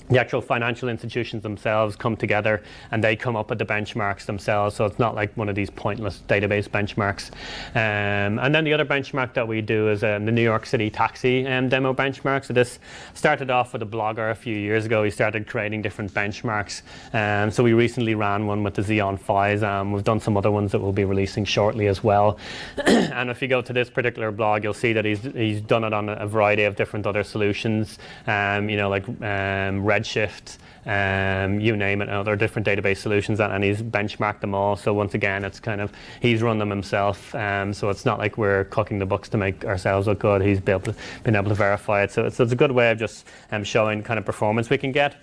the actual financial institutions themselves come together and they come up with the benchmarks themselves. So it's not like one of these pointless database benchmarks. Um, and then the other benchmark that we do is um, the New York City taxi um, demo benchmark. So this started off with a blogger a few years ago. He started creating different benchmarks. Um, so we recently ran one with the Xeon Phi. Um, we've done some other ones that we'll be releasing shortly as well. *clears throat* and if you go to this particular blog, you'll see that he's, he's done it on a variety of different other solutions. Um, you know, like Redshift, um, you name it, and other different database solutions, and, and, he's benchmarked them all. So once again, it's kind of he's run them himself. Um, so it's not like we're cooking the books to make ourselves look good. He's been able to, been able to verify it. So it's, it's a good way of just um, showing kind of performance we can get.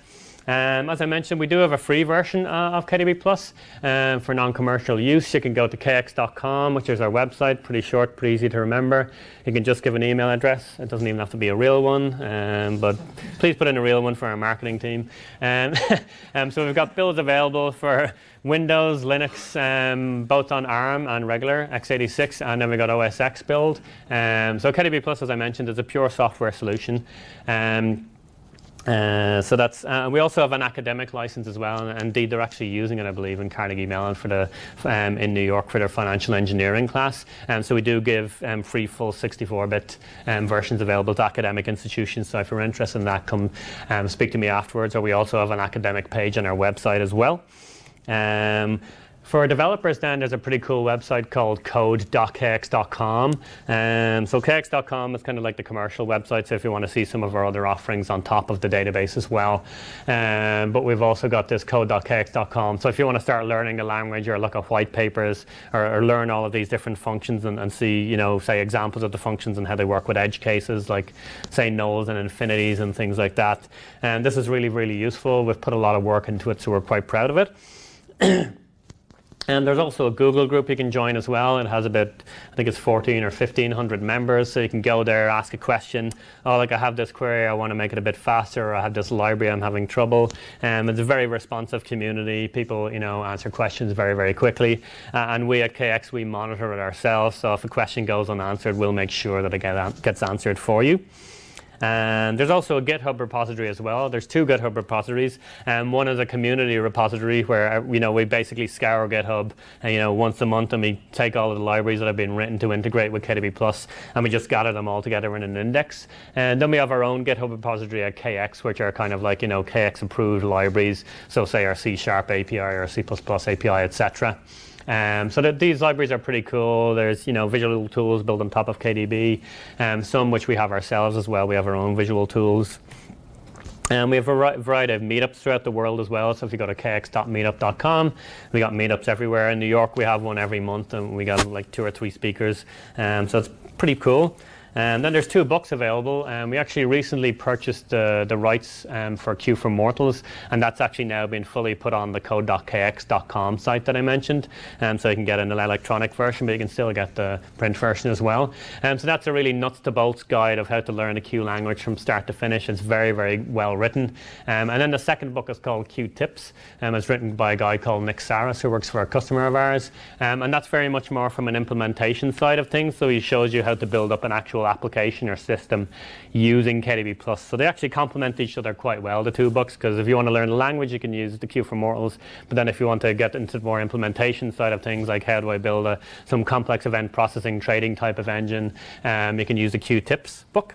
Um, as I mentioned, we do have a free version uh, of KDB Plus um, for non-commercial use. You can go to kx.com, which is our website, pretty short, pretty easy to remember. You can just give an email address. It doesn't even have to be a real one, um, but please put in a real one for our marketing team. Um, *laughs* um, so we've got builds available for Windows, Linux, um, both on ARM and regular x86, and then we've got OS X build. so KDB Plus, as I mentioned, is a pure software solution. Uh, so that's uh, we also have an academic license as well, and indeed they're actually using it, I believe, in Carnegie Mellon for the um, in New York for their financial engineering class. And um, so we do give um, free full 64-bit um, versions available to academic institutions. So if you're interested in that, come um, speak to me afterwards. Or we also have an academic page on our website as well. Um, For developers, then there's a pretty cool website called code.kx.com. Um, so kx.com is kind of like the commercial website. So if you want to see some of our other offerings on top of the database as well, um, but we've also got this code.kx.com. So if you want to start learning the language or look at white papers or, or learn all of these different functions and, and, see, you know, say examples of the functions and how they work with edge cases, like say nulls and infinities and things like that. And this is really, really useful. We've put a lot of work into it, so we're quite proud of it. *clears throat* And there's also a Google group you can join as well. It has about, I think it's 14 or 1500 members. So you can go there, ask a question. Oh, like I have this query, I want to make it a bit faster, or I have this library, I'm having trouble. Um, it's a very responsive community. People, you know, answer questions very, very quickly. Uh, and we at KX, we monitor it ourselves. So if a question goes unanswered, we'll make sure that it get, gets answered for you. And there's also a GitHub repository as well. There's two GitHub repositories. And one is a community repository where uh, you know we basically scour GitHub and, uh, you know once a month and we take all of the libraries that have been written to integrate with KDB Plus and we just gather them all together in an index. And then we have our own GitHub repository at KX, which are kind of like you know KX approved libraries. So say our C Sharp API or C++ API, etc. Um, so these libraries are pretty cool. There's you know visual tools built on top of KDB, um, some which we have ourselves as well. We have our own visual tools. And we have a variety of meetups throughout the world as well. So if you go to kx.meetup.com, we got meetups everywhere. In New York, we have one every month, and we got like two or three speakers. Um, so it's pretty cool. And then there's two books available. Um, we actually recently purchased uh, the rights um, for Q for Mortals, and that's actually now been fully put on the code.kx.com site that I mentioned. Um, so you can get an electronic version, but you can still get the print version as well. Um, so that's a really nuts to bolts guide of how to learn the Q language from start to finish. It's very, very well written. Um, and then the second book is called Q Tips. Um, it's written by a guy called Nick Psaris, who works for a customer of ours. Um, and that's very much more from an implementation side of things. So he shows you how to build up an actual actual application or system using KDB Plus. So they actually complement each other quite well, the two books, because if you want to learn the language, you can use the Q for Mortals. But then if you want to get into the more implementation side of things, like how do I build a, some complex event processing trading type of engine, um, you can use the Q Tips book.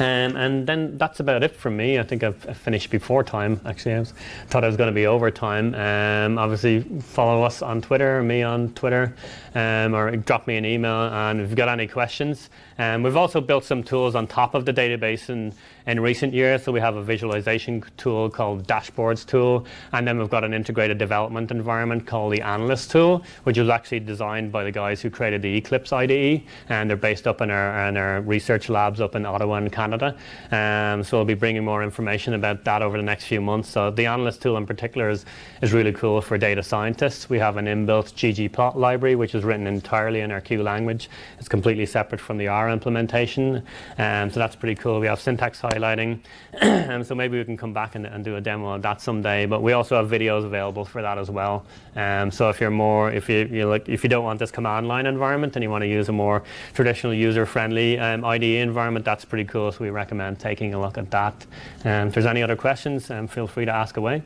Um, and then that's about it from me. I think I've, I've finished before time. Actually, I was, thought I was going to be over time. Um, obviously, follow us on Twitter, me on Twitter, um, or drop me an email. And if you've got any questions, um, we've also built some tools on top of the database in, in recent years. So we have a visualization tool called Dashboards tool, and then we've got an integrated development environment called the Analyst tool, which was actually designed by the guys who created the Eclipse IDE, and they're based up in our, in our research labs up in Ottawa and Canada. Um, so we'll be bringing more information about that over the next few months. So the Analyst tool in particular is, is really cool for data scientists. We have an inbuilt ggplot library, which is written entirely in our Q language. It's completely separate from the R Implementation. Um, so that's pretty cool. We have syntax highlighting. *clears throat* um, so maybe we can come back and, and, do a demo of that someday. But we also have videos available for that as well. Um, so if you're more, if you, you like, if you don't want this command line environment and you want to use a more traditional user-friendly um, IDE environment, that's pretty cool. So we recommend taking a look at that. Um, if there's any other questions, um, feel free to ask away.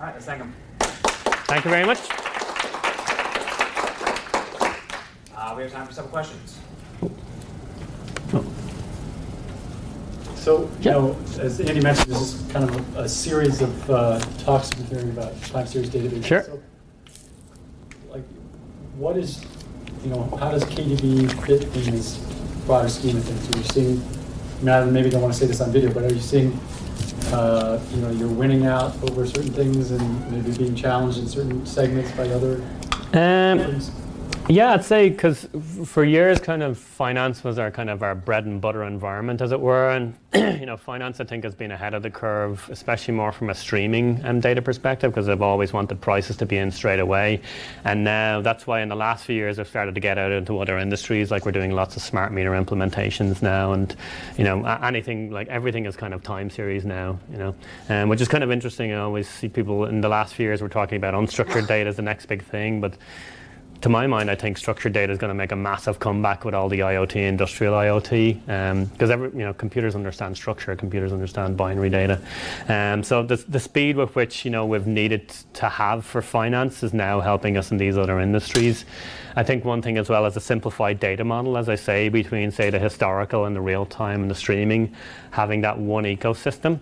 All right, him. Thank you very much. Uh, we have time for some questions. So, you know, as Andy mentioned, this is kind of a, a series of uh, talks we've been hearing about time series databases. Sure. So, like, what is, you know, how does KDB fit in this broader scheme of things? Are you seeing, I mean, I maybe don't want to say this on video, but are you seeing, uh, you know, you're winning out over certain things and maybe being challenged in certain segments by other um, things? Yeah, I'd say because for years, kind of finance was our kind of our bread and butter environment, as it were, and *clears throat* you know, finance I think has been ahead of the curve, especially more from a streaming um, data perspective, because they've always wanted prices to be in straight away, and now that's why in the last few years I've started to get out into other industries, like we're doing lots of smart meter implementations now, and you know, anything like everything is kind of time series now, you know, um, which is kind of interesting. I always see people in the last few years we're talking about unstructured data as the next big thing, but to my mind, I think structured data is going to make a massive comeback with all the IoT, industrial IoT, because um, you know computers understand structure, computers understand binary data. Um, so the, the speed with which you know we've needed to have for finance is now helping us in these other industries. I think one thing as well as a simplified data model, as I say, between say the historical and the real time and the streaming, having that one ecosystem.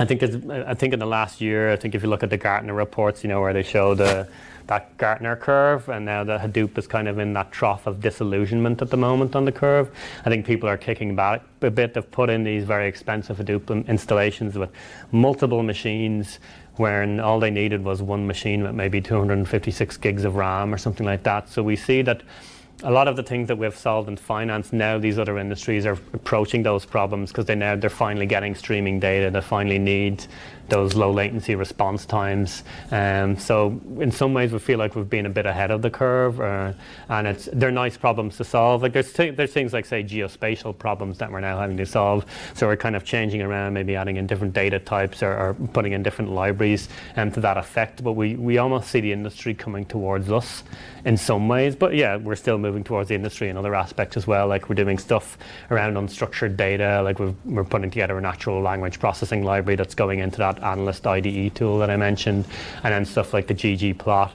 I think I think in the last year, I think if you look at the Gartner reports, you know, where they show the that Gartner curve, and now the Hadoop is kind of in that trough of disillusionment at the moment on the curve. I think people are kicking back a bit. They've put in these very expensive Hadoop installations with multiple machines, when all they needed was one machine with maybe 256 gigs of RAM or something like that. So we see that a lot of the things that we've solved in finance now these other industries are approaching those problems because they now they're finally getting streaming data they finally need those low latency response times. Um, so in some ways, we feel like we've been a bit ahead of the curve, uh, and it's they're nice problems to solve. Like there's th- there's things like say geospatial problems that we're now having to solve. So we're kind of changing around, maybe adding in different data types or, or putting in different libraries um, to that effect. But we we almost see the industry coming towards us in some ways. But yeah, we're still moving towards the industry in other aspects as well. Like we're doing stuff around unstructured data. Like we are putting together a natural language processing library that's going into that analyst IDE tool that I mentioned, and then stuff like the ggplot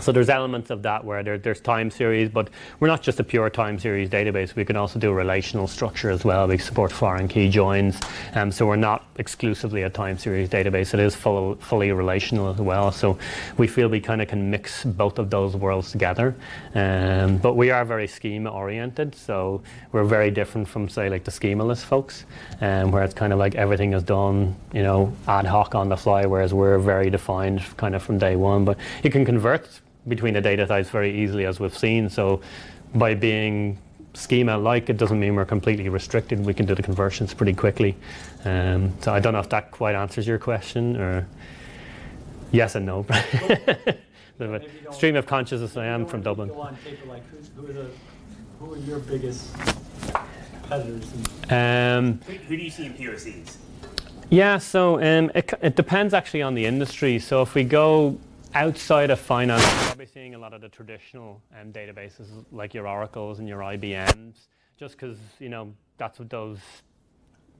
so there's elements of that where there, there's time series, but we're not just a pure time series database. We can also do relational structure as well. We support foreign key joins, um, so we're not exclusively a time series database. It is full, fully relational as well. So we feel we kind of can mix both of those worlds together. Um, but we are very schema oriented, so we're very different from say like the schemaless folks, um, where it's kind of like everything is done, you know, ad hoc on the fly, whereas we're very defined kind of from day one. But you can convert between the data types very easily, as we've seen. So by being schema-like, it doesn't mean we're completely restricted. We can do the conversions pretty quickly. Um, so I don't know if that quite answers your question, or yes and no. *laughs* stream of consciousness. I am from Dublin. Go on paper, like who's, who are the who are your biggest competitors? Um, who, who do you see in POCs? Yeah, so um, it, it depends actually on the industry. So if we go outside of finance, you're probably seeing a lot of the traditional um, databases like your Oracles and your IBMs, just because you know that's what those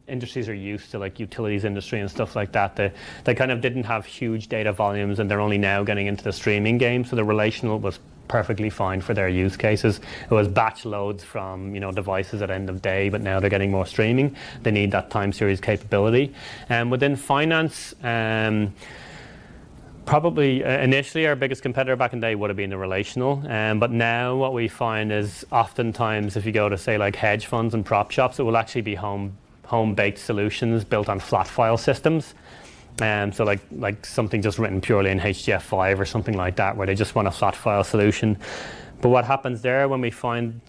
industries are used to, like utilities industry and stuff like that. They, they kind of didn't have huge data volumes, and they're only now getting into the streaming game. So the relational was perfectly fine for their use cases. It was batch loads from you know devices at end of day, but now they're getting more streaming. They need that time series capability. And um, within finance. Um, Probably uh, initially our biggest competitor back in the day would have been the relational, um, but now what we find is oftentimes if you go to say like hedge funds and prop shops, it will actually be home home baked solutions built on flat file systems. Um, so like like something just written purely in HDF5 or something like that, where they just want a flat file solution. But what happens there when we find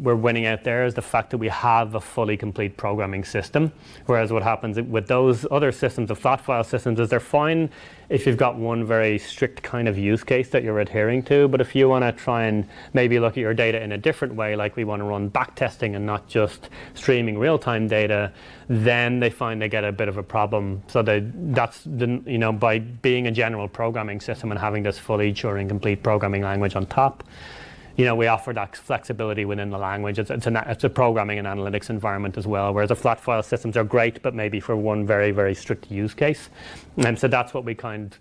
we're winning out there is the fact that we have a fully complete programming system. Whereas what happens with those other systems, the flat file systems, is they're fine if you've got one very strict kind of use case that you're adhering to. But if you want to try and maybe look at your data in a different way, like we want to run back testing and not just streaming real time data, then they find they get a bit of a problem. So they, that's the, you know by being a general programming system and having this fully Turing complete programming language on top you know, we offer that flexibility within the language. It's, it's, a, it's a programming and analytics environment as well, whereas the flat file systems are great, but maybe for one very, very strict use case. And so that's what we kind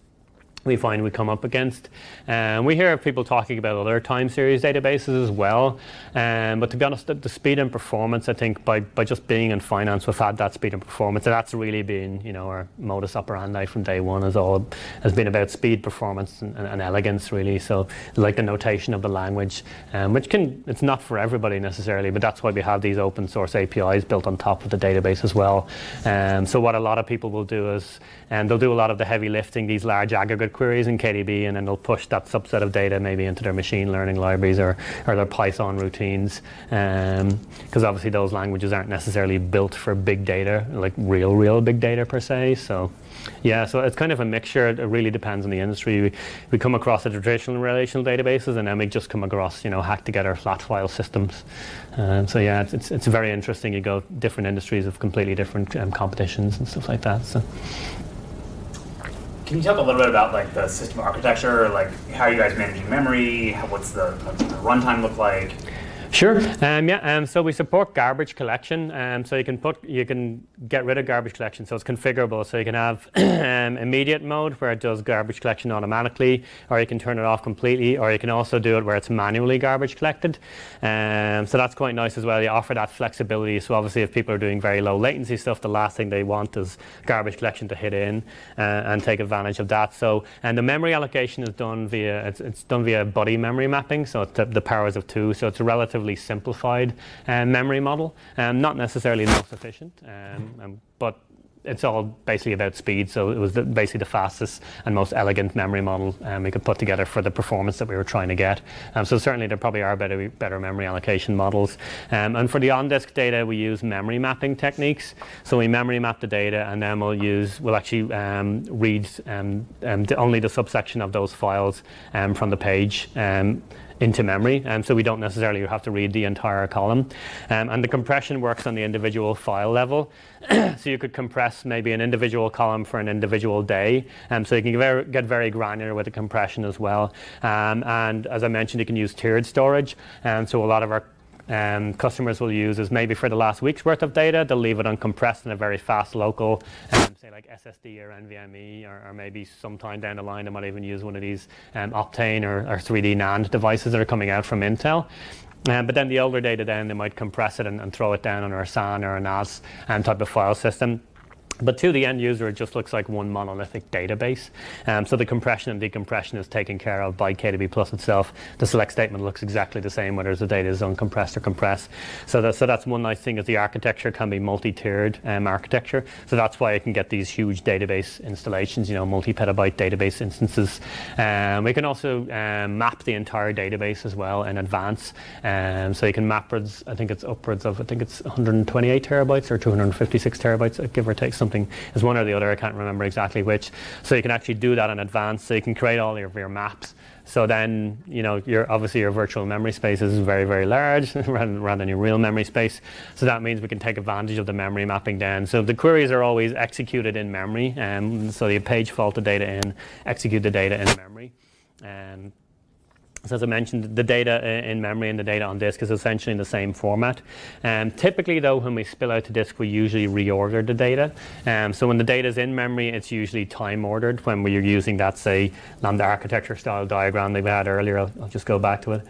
we find we come up against. Um, we hear people talking about other time series databases as well. Um, but to be honest, the, the, speed and performance, I think by, by just being in finance, we've had that speed and performance. And that's really been, you know, our modus operandi from day one has all has been about speed, performance, and, and, and elegance, really. So like the notation of the language, um, which can, it's not for everybody necessarily, but that's why we have these open source APIs built on top of the database as well. Um, so what a lot of people will do is, and they'll do a lot of the heavy lifting, these large aggregate queries in KDB, and then they'll push that subset of data maybe into their machine learning libraries or, or their Python routines. Because um, obviously those languages aren't necessarily built for big data, like real, real big data per se. So yeah, so it's kind of a mixture. It really depends on the industry. We, we come across the traditional relational databases, and then we just come across, you know, hack together flat file systems. Um, so yeah, it's, it's, it's, very interesting. You go different industries of completely different um, competitions and stuff like that. So can you talk a little bit about like the system architecture, like how are you guys managing memory? How, what's the what's the runtime look like? Sure. Um, yeah. Um, so we support garbage collection. Um, so you can put you can get rid of garbage collection. So it's configurable. So you can have *clears throat* um, immediate mode where it does garbage collection automatically, or you can turn it off completely, or you can also do it where it's manually garbage collected. Um, so that's quite nice as well. You offer that flexibility. So obviously, if people are doing very low latency stuff, the last thing they want is garbage collection to hit in uh, and take advantage of that. So and the memory allocation is done via it's, it's done via buddy memory mapping. So the, powers of two. So it's a relatively simplified um, memory model, um, not necessarily the most efficient, um, um, but it's all basically about speed. So it was the, basically the fastest and most elegant memory model um, we could put together for the performance that we were trying to get. Um, so certainly there probably are better better memory allocation models. Um, and for the on-disk data, we use memory mapping techniques. So we memory map the data, and then we'll use we'll actually um, read um, only the subsection of those files from the page into memory, um, so we don't necessarily have to read the entire column. Um, and the compression works on the individual file level. *clears throat* so you could compress maybe an individual column for an individual day. Um, so you can get very, get very, granular with the compression as well. Um, and as I mentioned, you can use tiered storage. And so a lot of our um, customers will use is maybe for the last week's worth of data, they'll leave it uncompressed in a very fast local, um, say like SSD or NVMe, or, or, maybe sometime down the line they might even use one of these um, Optane or, or 3D NAND devices that are coming out from Intel. Um, but then the older data, then they might compress it and, and throw it down on a SAN or a NAS um, type of file system. But to the end user, it just looks like one monolithic database. Um, so the compression and decompression is taken care of by KDB Plus itself. The select statement looks exactly the same whether the data is uncompressed or compressed. So, that, so that's one nice thing is the architecture can be multi-tiered um, architecture. So that's why you can get these huge database installations, you know, multi-petabyte database instances. Um, we can also um, map the entire database as well in advance. Um, so you can map, I think it's upwards of, I think it's 128 terabytes or 256 terabytes, give or take some something is one or the other. I can't remember exactly which. So you can actually do that in advance. So you can create all of your maps. So then, you know, your obviously your virtual memory space is very, very large *laughs* rather, than your real memory space. So that means we can take advantage of the memory mapping then. So the queries are always executed in memory. Um, so you page fault the data in, execute the data in memory. Um, so as I mentioned, the data in memory and the data on disk is essentially in the same format. Um, typically, though, when we spill out to disk, we usually reorder the data. Um, so when the data is in memory, it's usually time ordered when we're using that, say, lambda architecture style diagram that we had earlier. I'll, I'll just go back to it.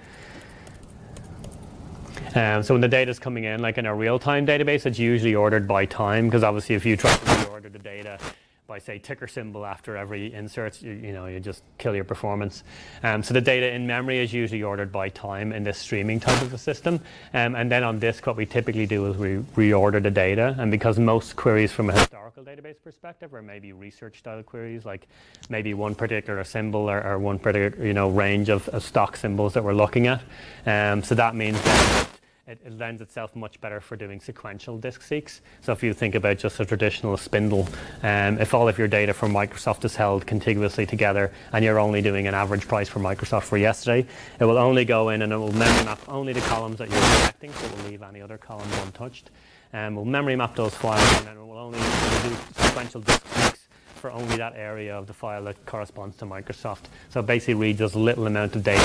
Um, so when the data is coming in, like in a real-time database, it's usually ordered by time because obviously if you try to reorder the data, by say ticker symbol after every insert, you, you know, you just kill your performance. Um, so the data in memory is usually ordered by time in this streaming type of a system. Um, and then on disk, what we typically do is we reorder the data. And because most queries from a historical database perspective are maybe research style queries, like maybe one particular symbol or, or one particular, you know, range of, of, stock symbols that we're looking at. Um, so that means that it, it, lends itself much better for doing sequential disk seeks. So if you think about just a traditional spindle, um, if all of your data from Microsoft is held contiguously together and you're only doing an average price for Microsoft for yesterday, it will only go in and it will memory map only the columns that you're selecting, so it will leave any other column untouched. And um, we'll memory map those files and then it will only do sequential disk seeks for only that area of the file that corresponds to Microsoft. So basically reads as little amount of data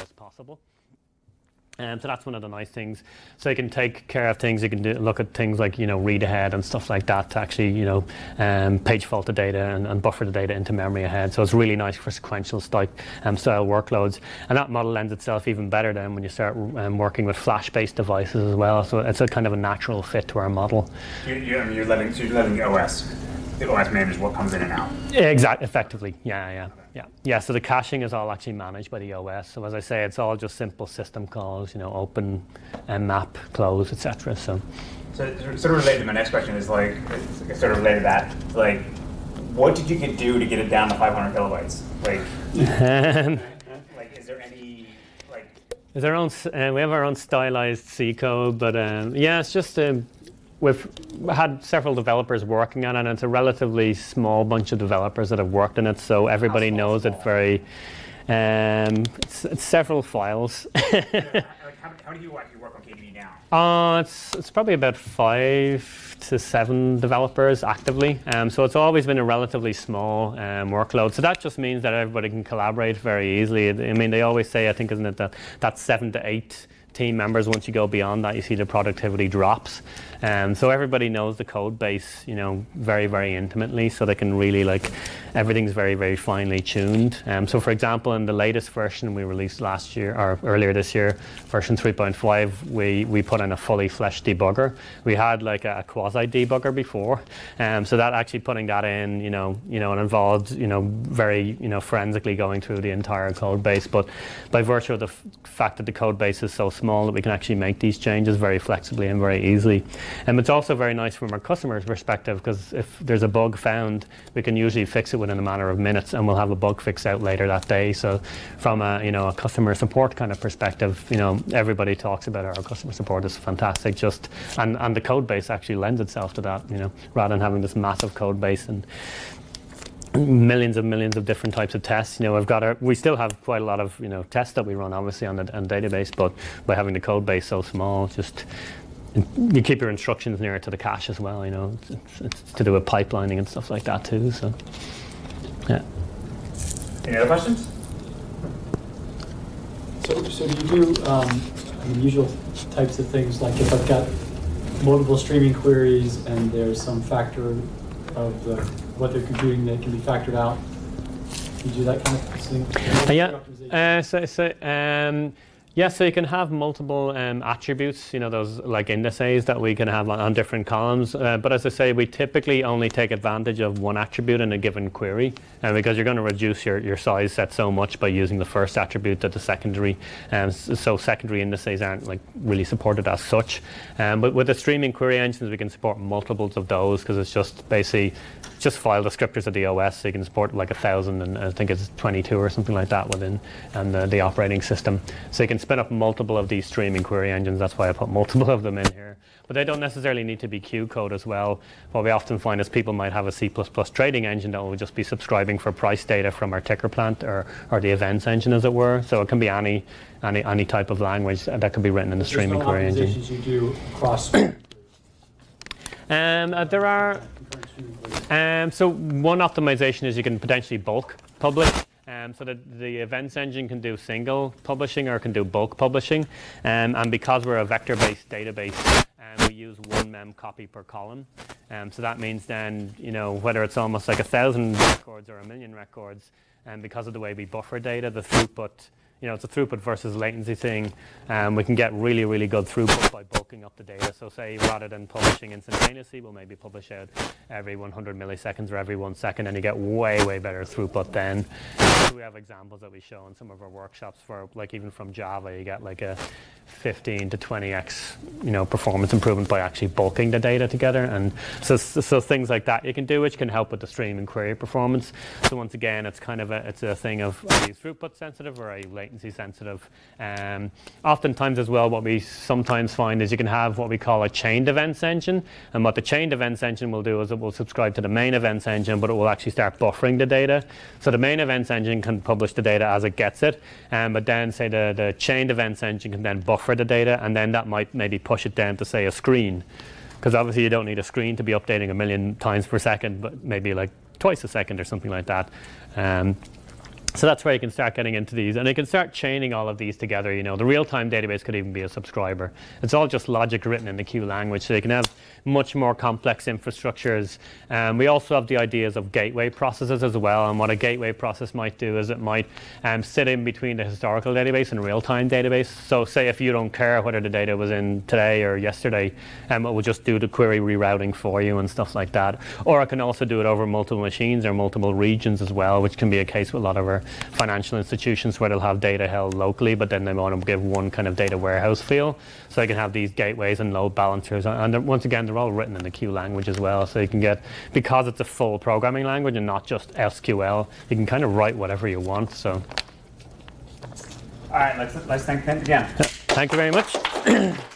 as possible. Um, so that's one of the nice things. So you can take care of things. You can do, look at things like you know read ahead and stuff like that to actually you know um, page fault the data and, and, buffer the data into memory ahead. So it's really nice for sequential style, um, style workloads. And that model lends itself even better then when you start um, working with flash-based devices as well. So it's a kind of a natural fit to our model. You, you, you're letting so you're letting OS the OS manages what comes in and out. Exactly. Effectively. Yeah. Yeah. Yeah, yeah. So the caching is all actually managed by the OS. So as I say, it's all just simple system calls. You know, open and map, close, etc. So. So sort of related to my next question is like, it's sort of related to that. Like, what did you get do to get it down to 500 kilobytes? Like, *laughs* like is there any like? Is our own? Uh, we have our own stylized C code, but um, yeah, it's just. Um, we've had several developers working on it, and it's a relatively small bunch of developers that have worked on it, so everybody knows small? it very. Um, it's, it's, several files. *laughs* how, how, do you actually work on KDB now? Uh, it's, it's probably about five to seven developers actively. Um, so it's always been a relatively small um, workload. So that just means that everybody can collaborate very easily. I mean, they always say, I think, isn't it, that that's seven to eight team members. Once you go beyond that, you see the productivity drops. Um, so everybody knows the code base, you know, very, very intimately, so they can really like everything's very, very finely tuned. Um, so, for example, in the latest version we released last year or earlier this year, version 3.5, we we put in a fully fleshed debugger. We had like a, a quasi debugger before, um, so that actually putting that in, you know, you know, it involved, you know, very, you know, forensically going through the entire code base. But by virtue of the fact that the code base is so small that we can actually make these changes very flexibly and very easily. And it's also very nice from our customer's perspective because if there's a bug found, we can usually fix it within a matter of minutes, and we'll have a bug fix out later that day. So, from a you know a customer support kind of perspective, you know everybody talks about our customer support is fantastic. Just and and the code base actually lends itself to that. You know, rather than having this massive code base and millions and millions of different types of tests. You know, we've got our, we still have quite a lot of you know tests that we run obviously on the on database, but by having the code base so small, just you keep your instructions nearer to the cache as well. You know, it's, it's to do with pipelining and stuff like that too. So, yeah. Any other questions? So, so do you do um, the usual types of things, like if I've got multiple streaming queries and there's some factor of the, what they're computing that can be factored out, Do you do that kind of thing? Uh, yeah. Uh, so, so um, yeah, so you can have multiple um, attributes, you know, those like indices that we can have on, on different columns. Uh, but as I say, we typically only take advantage of one attribute in a given query uh, because you're going to reduce your, your size set so much by using the first attribute that the secondary. Um, so secondary indices aren't like really supported as such. Um, but with the streaming query engines, we can support multiples of those because it's just basically just file descriptors of the OS. So you can support like a thousand and I think it's 22 or something like that within and the, the operating system. So you can spin up multiple of these streaming query engines. That's why I put multiple of them in here. But they don't necessarily need to be Q code as well. What we often find is people might have a C++ trading engine that will just be subscribing for price data from our ticker plant or, or the events engine, as it were. So it can be any any, any type of language that could be written in the streaming no query engine. you do across. *coughs* *coughs* Um, uh, there are um, so one optimization is you can potentially bulk publish. Um, so that the events engine can do single publishing or can do bulk publishing. Um, and because we're a vector-based database, um, we use one mem copy per column. Um, so that means then, you know, whether it's almost like a thousand records or a million records, and because of the way we buffer data, the throughput you know, it's a throughput versus latency thing. Um, we can get really, really good throughput by bulking up the data. So say rather than publishing instantaneously, we'll maybe publish out every 100 milliseconds or every one second, and you get way, way better throughput then. we have examples that we show in some of our workshops for, like even from Java, you get like a 15 to 20x, you know, performance improvement by actually bulking the data together. And so, so things like that you can do, which can help with the stream and query performance. So once again, it's kind of a, it's a thing of are you throughput sensitive or are you latency latency sensitive. Um, oftentimes as well, what we sometimes find is you can have what we call a chained events engine. And what the chained events engine will do is it will subscribe to the main events engine, but it will actually start buffering the data. So the main events engine can publish the data as it gets it. Um, but then say the, the chained events engine can then buffer the data and then that might maybe push it down to say a screen because obviously you don't need a screen to be updating a million times per second, but maybe like twice a second or something like that. Um, so that's where you can start getting into these, and you can start chaining all of these together. You know, the real-time database could even be a subscriber. It's all just logic written in the Q language, so you can have much more complex infrastructures. Um, we also have the ideas of gateway processes as well, and what a gateway process might do is it might um, sit in between the historical database and real-time database. So, say if you don't care whether the data was in today or yesterday, um, it will just do the query rerouting for you and stuff like that. Or it can also do it over multiple machines or multiple regions as well, which can be a case with a lot of our financial institutions where they'll have data held locally, but then they want to give one kind of data warehouse feel. So they can have these gateways and load balancers. And once again, they're all written in the Q language as well. So you can get, because it's a full programming language and not just SQL, you can kind of write whatever you want. So. All right, let's, let's thank Pent again. Thank you very much. *clears throat*